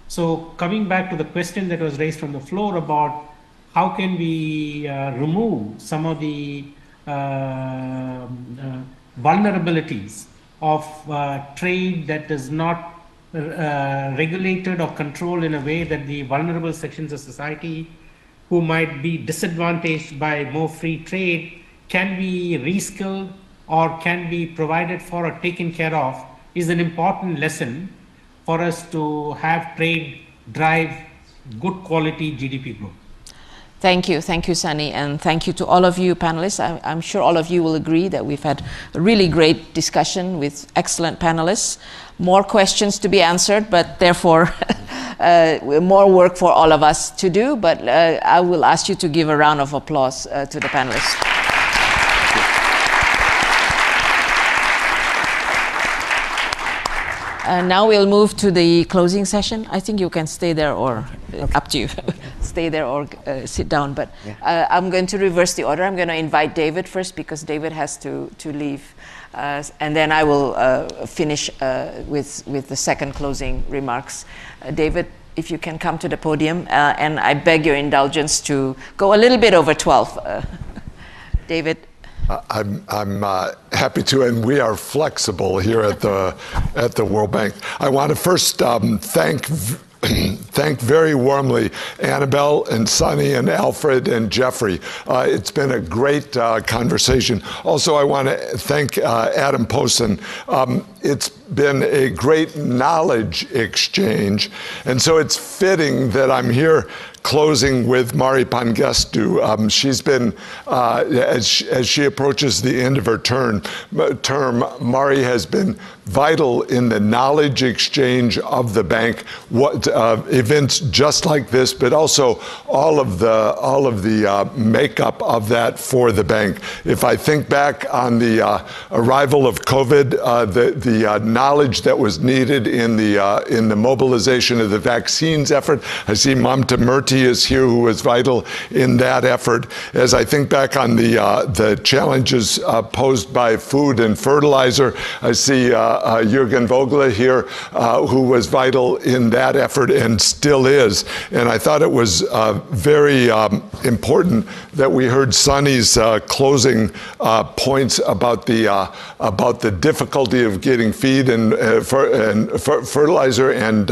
So coming back to the question that was raised from the floor about how can we remove some of the vulnerabilities of trade that is not uh, regulated or controlled in a way that the vulnerable sections of society who might be disadvantaged by more free trade can be reskilled or can be provided for or taken care of is an important lesson for us to have trade drive good quality GDP growth. Thank you. Thank you, Sunny. And thank you to all of you panelists. I'm, I'm, sure all of you will agree that we've had a really great discussion with excellent panelists. More questions to be answered, but therefore uh, more work for all of us to do. But uh, I will ask you to give a round of applause uh, to the panelists. And now we'll move to the closing session. I think you can stay there or okay. up to you. stay there or uh, sit down. But uh, I'm going to reverse the order. I'm going to invite David first because David has to, to leave. Uh, and then I will uh, finish uh, with, with the second closing remarks. Uh, David, if you can come to the podium. and I beg your indulgence to go a little bit over 12. David. I'm, I'm uh, happy to, and we are flexible here at the at the World Bank. I want to first um, thank thank very warmly Anabel and Sunny and Alfred and Jeffrey. Uh, it's been a great uh, conversation. Also, I want to thank uh, Adam Posen. Um, it's been a great knowledge exchange, and so it's fitting that I'm here closing with Mari Pangestu. Um, she's been, uh, as, she, as she approaches the end of her term, term, Mari has been vital in the knowledge exchange of the bank. What uh, events just like this, but also all of the all of the uh, makeup of that for the bank. If I think back on the uh, arrival of COVID, uh, the the uh, knowledge that was needed in the uh, in the mobilization of the vaccines effort, I see Mamta Murthi is here who was vital in that effort. As I think back on the, the challenges posed by food and fertilizer, I see uh, uh Jürgen Voegele here uh, who was vital in that effort and still is. And I thought it was very um, important that we heard Sunny's closing points about the, about the difficulty of getting feed and, and fertilizer and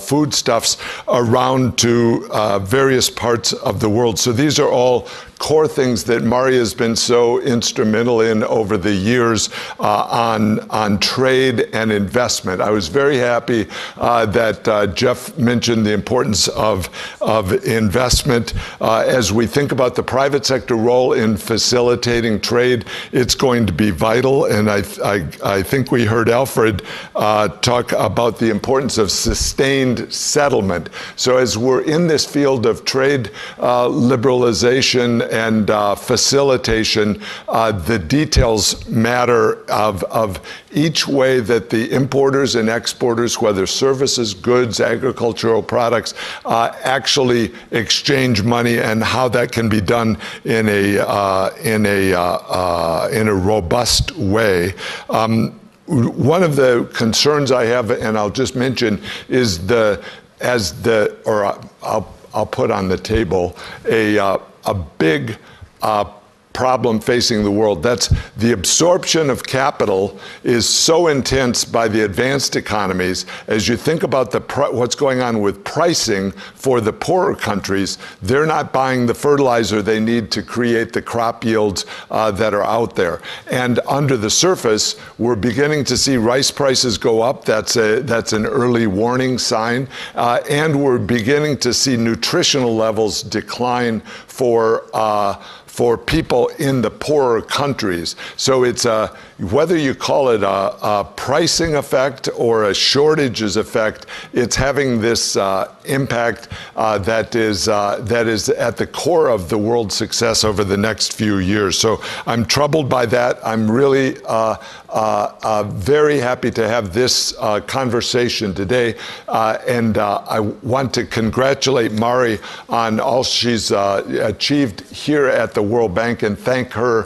foodstuffs around to various parts of the world. So these are all core things that Mari has been so instrumental in over the years uh, on, on trade and investment. I was very happy uh, that uh, Jeff mentioned the importance of, of investment. Uh, as we think about the private sector role in facilitating trade, it's going to be vital. And I, I, I think we heard Alfred uh, talk about the importance of sustained settlement. So as we're in this field of trade uh, liberalization and uh, facilitation, uh, the details matter of, of each way that the importers and exporters, whether services, goods, agricultural products, uh, actually exchange money and how that can be done in a, uh, in a, uh, uh, in a robust way. Um, one of the concerns I have, and I'll just mention, is the as the or I'll I'll put on the table a uh, a big uh, problem facing the world. That's the absorption of capital is so intense by the advanced economies. As you think about the what's going on with pricing for the poorer countries, they're not buying the fertilizer they need to create the crop yields uh, that are out there. And under the surface, we're beginning to see rice prices go up. That's a that's an early warning sign, uh, and we're beginning to see nutritional levels decline for. Uh, for people in the poorer countries. So it's a, whether you call it a, a pricing effect or a shortages effect, it's having this uh, impact uh, that is uh, that is at the core of the world's success over the next few years. So I'm troubled by that. I'm really uh, uh, very happy to have this conversation today, and I want to congratulate Mari on all she's achieved here at the World Bank and thank her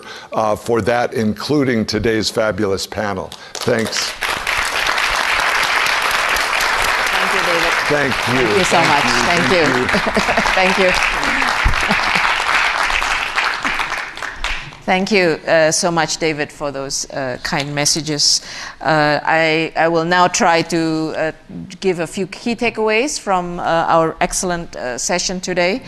for that, including today's fabulous panel. Thanks. Thank you. David. Thank you Thank you so much. Thank, you. Thank you. Thank you uh, so much, David, for those uh, kind messages. Uh, I, I, will now try to uh, give a few key takeaways from uh, our excellent uh, session today.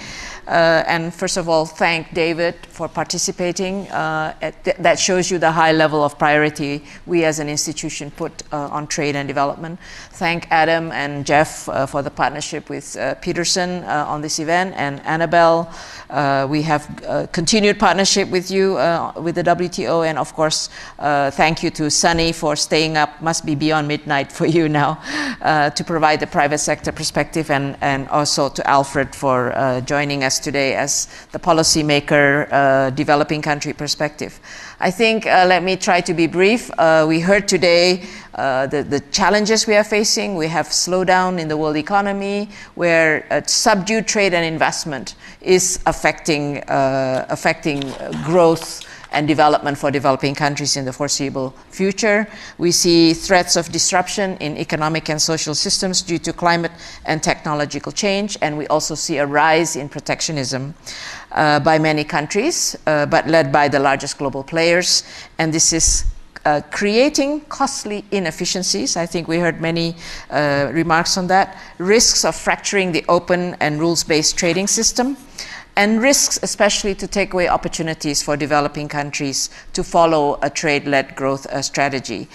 Uh, and first of all, thank David for participating. Uh, th that shows you the high level of priority we as an institution put uh, on trade and development. Thank Adam and Jeff uh, for the partnership with uh, Peterson uh, on this event and Anabel. we have continued partnership with you with the WTO and of course, thank you to Sunny for staying up, must be beyond midnight for you now, to provide the private sector perspective and, and also to Alfred for joining us today as the policymaker uh, developing country perspective. I think, uh, let me try to be brief. Uh, we heard today uh, the, the challenges we are facing. We have slowdown in the world economy where uh, subdued trade and investment is affecting, uh, affecting growth and development for developing countries in the foreseeable future. We see threats of disruption in economic and social systems due to climate and technological change, and we also see a rise in protectionism uh, by many countries, uh, but led by the largest global players. And this is uh, creating costly inefficiencies. I think we heard many uh, remarks on that. Risks of fracturing the open and rules based trading system and risks especially to take away opportunities for developing countries to follow a trade-led growth uh, strategy.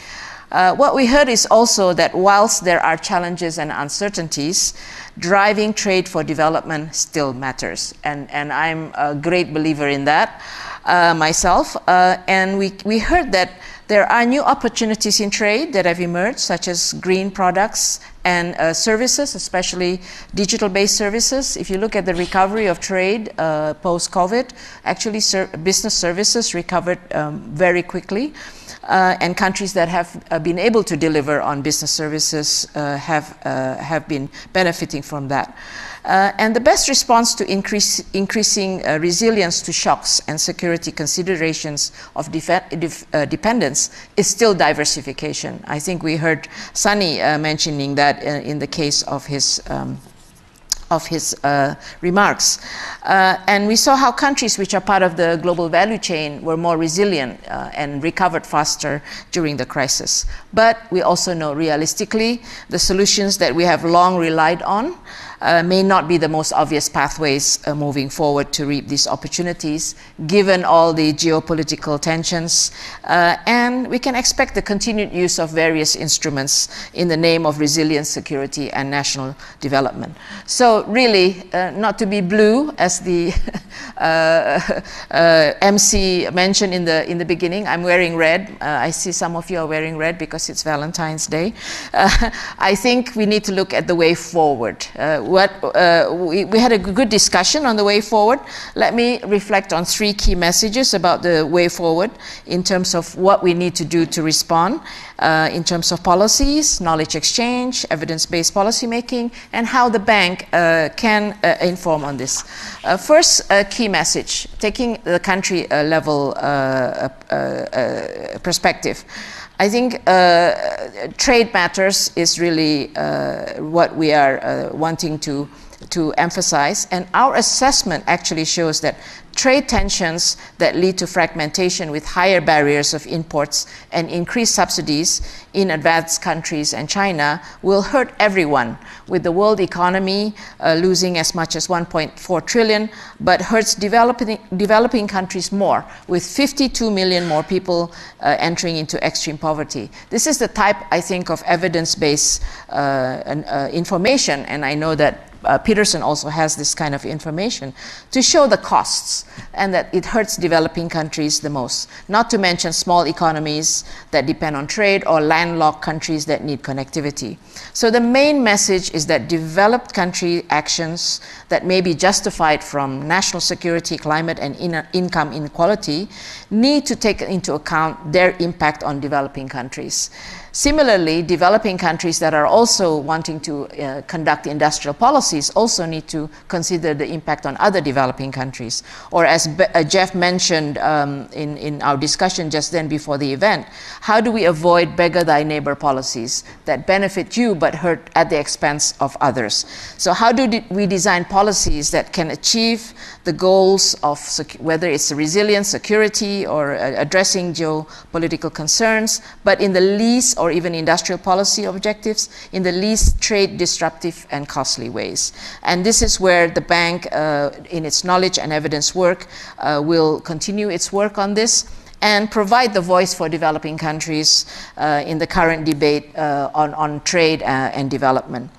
Uh, what we heard is also that whilst there are challenges and uncertainties, driving trade for development still matters. And, and I'm a great believer in that uh, myself. Uh, and we, we heard that there are new opportunities in trade that have emerged, such as green products and uh, services, especially digital-based services. If you look at the recovery of trade uh, post-COVID, actually ser business services recovered um, very quickly. Uh, and countries that have uh, been able to deliver on business services uh, have, uh, have been benefiting from that. Uh, and the best response to increase, increasing uh, resilience to shocks and security considerations of def uh, dependence is still diversification. I think we heard Sunny uh, mentioning that uh, in the case of his um, of his uh, remarks. And we saw how countries which are part of the global value chain were more resilient and recovered faster during the crisis. But we also know realistically the solutions that we have long relied on uh, may not be the most obvious pathways uh, moving forward to reap these opportunities, given all the geopolitical tensions. Uh, and we can expect the continued use of various instruments in the name of resilience, security, and national development. So, really, uh, not to be blue, as the uh, uh, MC mentioned in the, in the beginning, I'm wearing red. I see some of you are wearing red because it's Valentine's Day. I think we need to look at the way forward what uh, we, we, had a good discussion on the way forward. Let me reflect on three key messages about the way forward in terms of what we need to do to respond, uh, in terms of policies, knowledge exchange, evidence-based policymaking, and how the bank uh, can uh, inform on this. Uh, first, a key message, taking the country uh, level perspective. I think uh, trade matters is really uh, what we are uh, wanting to to emphasize. And our assessment actually shows that trade tensions that lead to fragmentation with higher barriers of imports and increased subsidies in advanced countries and China will hurt everyone, with the world economy uh, losing as much as 1.4 trillion, but hurts developing, developing countries more, with 52 million more people uh, entering into extreme poverty. This is the type, I think, of evidence-based uh, uh information, and I know that uh, Peterson also has this kind of information to show the costs and that it hurts developing countries the most. Not to mention small economies that depend on trade or landlocked countries that need connectivity. So the main message is that developed country actions that may be justified from national security, climate, and in income inequality need to take into account their impact on developing countries. Similarly, developing countries that are also wanting to uh, conduct industrial policies also need to consider the impact on other developing countries. Or as Be uh, Jeff mentioned um, in, in our discussion just then before the event, how do we avoid beggar thy neighbor policies that benefit you but hurt at the expense of others? So how do we design policies that can achieve the goals of whether it's resilience, security, or uh, addressing geopolitical concerns, but in the least or even industrial policy objectives in the least trade disruptive and costly ways. And this is where the bank, uh, in its knowledge and evidence work, uh, will continue its work on this and provide the voice for developing countries uh, in the current debate uh, on, on trade uh, and development.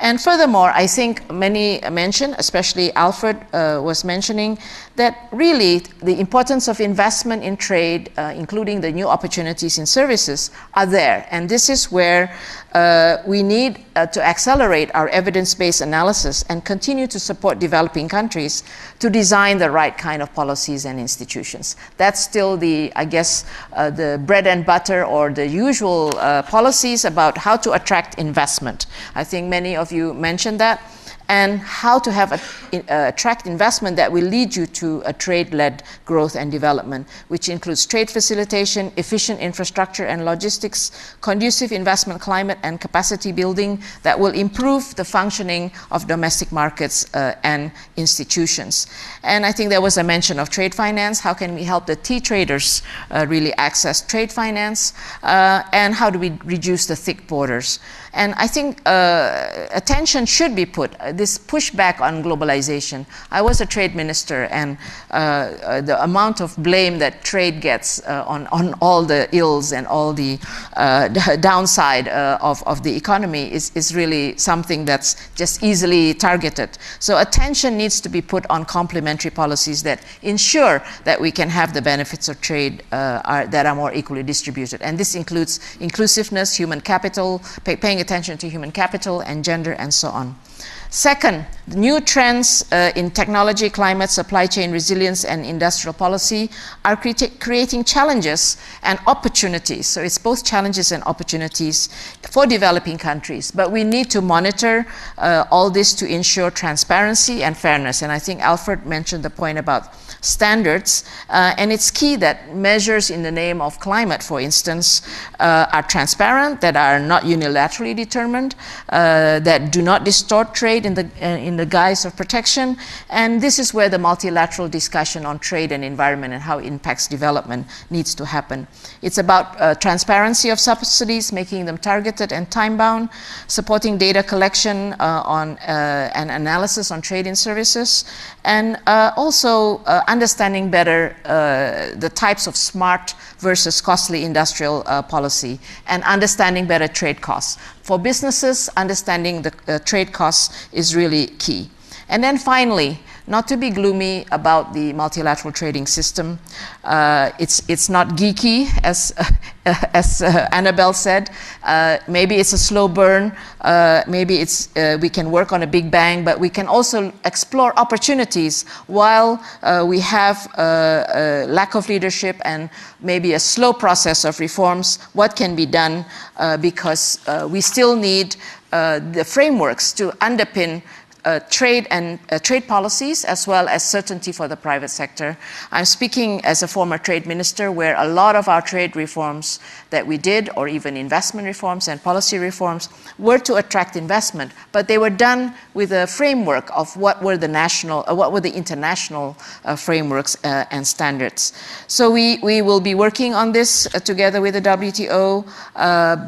And furthermore, I think many mentioned, especially Alfred uh, was mentioning, that really the importance of investment in trade, uh, including the new opportunities in services, are there. And this is where uh, we need uh, to accelerate our evidence-based analysis and continue to support developing countries to design the right kind of policies and institutions. That's still the, I guess, uh, the bread and butter or the usual uh, policies about how to attract investment. I think many of you mentioned that and how to have a, uh, attract investment that will lead you to a trade-led growth and development, which includes trade facilitation, efficient infrastructure and logistics, conducive investment climate and capacity building that will improve the functioning of domestic markets uh, and institutions. And I think there was a mention of trade finance. How can we help the tea traders uh, really access trade finance? Uh, and how do we reduce the thick borders? And I think uh, attention should be put, uh, this pushback on globalization. I was a trade minister, and uh, uh the amount of blame that trade gets uh, on, on all the ills and all the uh, downside of, of the economy is, is really something that's just easily targeted. So attention needs to be put on complementary policies that ensure that we can have the benefits of trade are, that are more equally distributed. And this includes inclusiveness, human capital, pay, paying paying attention to human capital and gender and so on. Second, new trends uh, in technology, climate, supply chain resilience, and industrial policy are cre creating challenges and opportunities. So it's both challenges and opportunities for developing countries. But we need to monitor uh, all this to ensure transparency and fairness. And I think Alfred mentioned the point about standards. Uh, and it's key that measures in the name of climate, for instance, uh, are transparent, that are not unilaterally determined, uh, that do not distort trade in the, uh, in the guise of protection. And this is where the multilateral discussion on trade and environment and how it impacts development needs to happen. It's about uh, transparency of subsidies, making them targeted and time-bound, supporting data collection uh, on and analysis on trade and services, and also understanding better uh, the types of smart versus costly industrial uh, policy and understanding better trade costs. For businesses, understanding the uh, trade costs is really key. And then finally, not to be gloomy about the multilateral trading system. Uh, it's, it's not geeky, as, uh, as uh, Anabel said. Uh, maybe it's a slow burn. Uh, maybe it's, uh, we can work on a big bang, but we can also explore opportunities while we have a, a lack of leadership and maybe a slow process of reforms. What can be done? because we still need the frameworks to underpin uh, trade and uh, trade policies as well as certainty for the private sector. I'm speaking as a former trade minister where a lot of our trade reforms that we did or even investment reforms and policy reforms were to attract investment, but they were done with a framework of what were the national, uh, what were the international uh, frameworks uh, and standards. So we, we will be working on this uh, together with the WTO,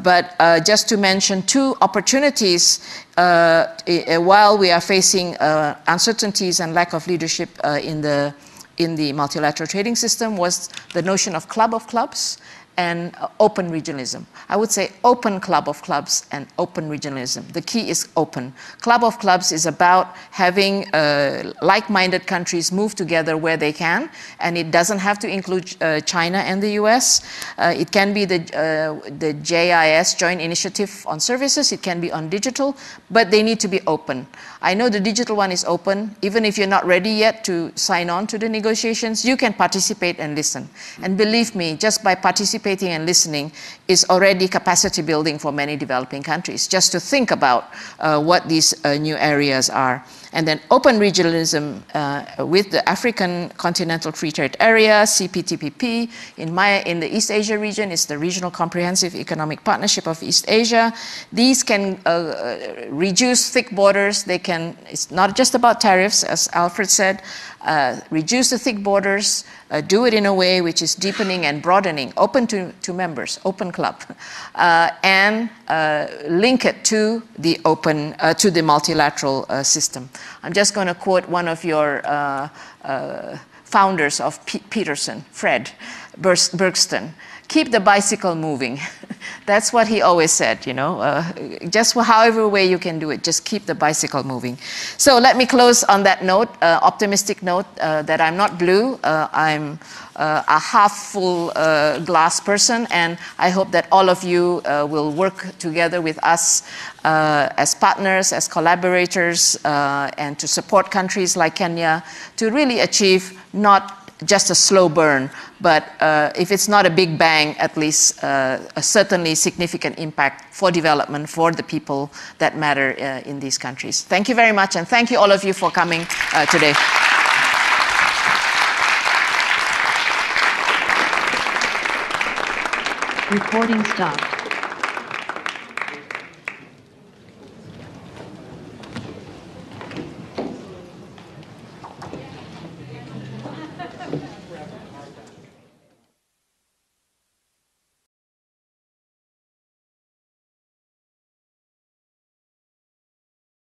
but just to mention two opportunities while we are facing uh, uncertainties and lack of leadership uh, in the in the multilateral trading system was the notion of club of clubs and uh, open regionalism. I would say open club of clubs and open regionalism. The key is open. Club of clubs is about having uh, like-minded countries move together where they can, and it doesn't have to include uh, China and the US. Uh, it can be the, uh, the JIS, Joint Initiative on Services, it can be on digital, but they need to be open. I know the digital one is open. Even if you're not ready yet to sign on to the negotiations, you can participate and listen. And believe me, just by participating and listening is already capacity building for many developing countries, just to think about uh, what these uh, new areas are. And then open regionalism uh, with the African Continental Free Trade Area, CPTPP. In, my, in the East Asia region, it's the Regional Comprehensive Economic Partnership of East Asia. These can uh reduce thick borders. They can, it's not just about tariffs, as Alfred said, uh, reduce the thick borders, uh, do it in a way which is deepening and broadening, open to, to members, open club, uh, and uh, link it to the open, uh, to the multilateral system. I'm just going to quote one of your founders of P Peterson, Fred Bergsten keep the bicycle moving. That's what he always said, you know, uh, just however way you can do it, just keep the bicycle moving. So let me close on that note, uh, optimistic note uh, that I'm not blue, uh, I'm uh, a half full uh, glass person, and I hope that all of you will work together with us as partners, as collaborators, and to support countries like Kenya to really achieve not just a slow burn, but uh, if it's not a big bang, at least uh, a certainly significant impact for development for the people that matter uh, in these countries. Thank you very much, and thank you all of you for coming uh, today. Recording stopped.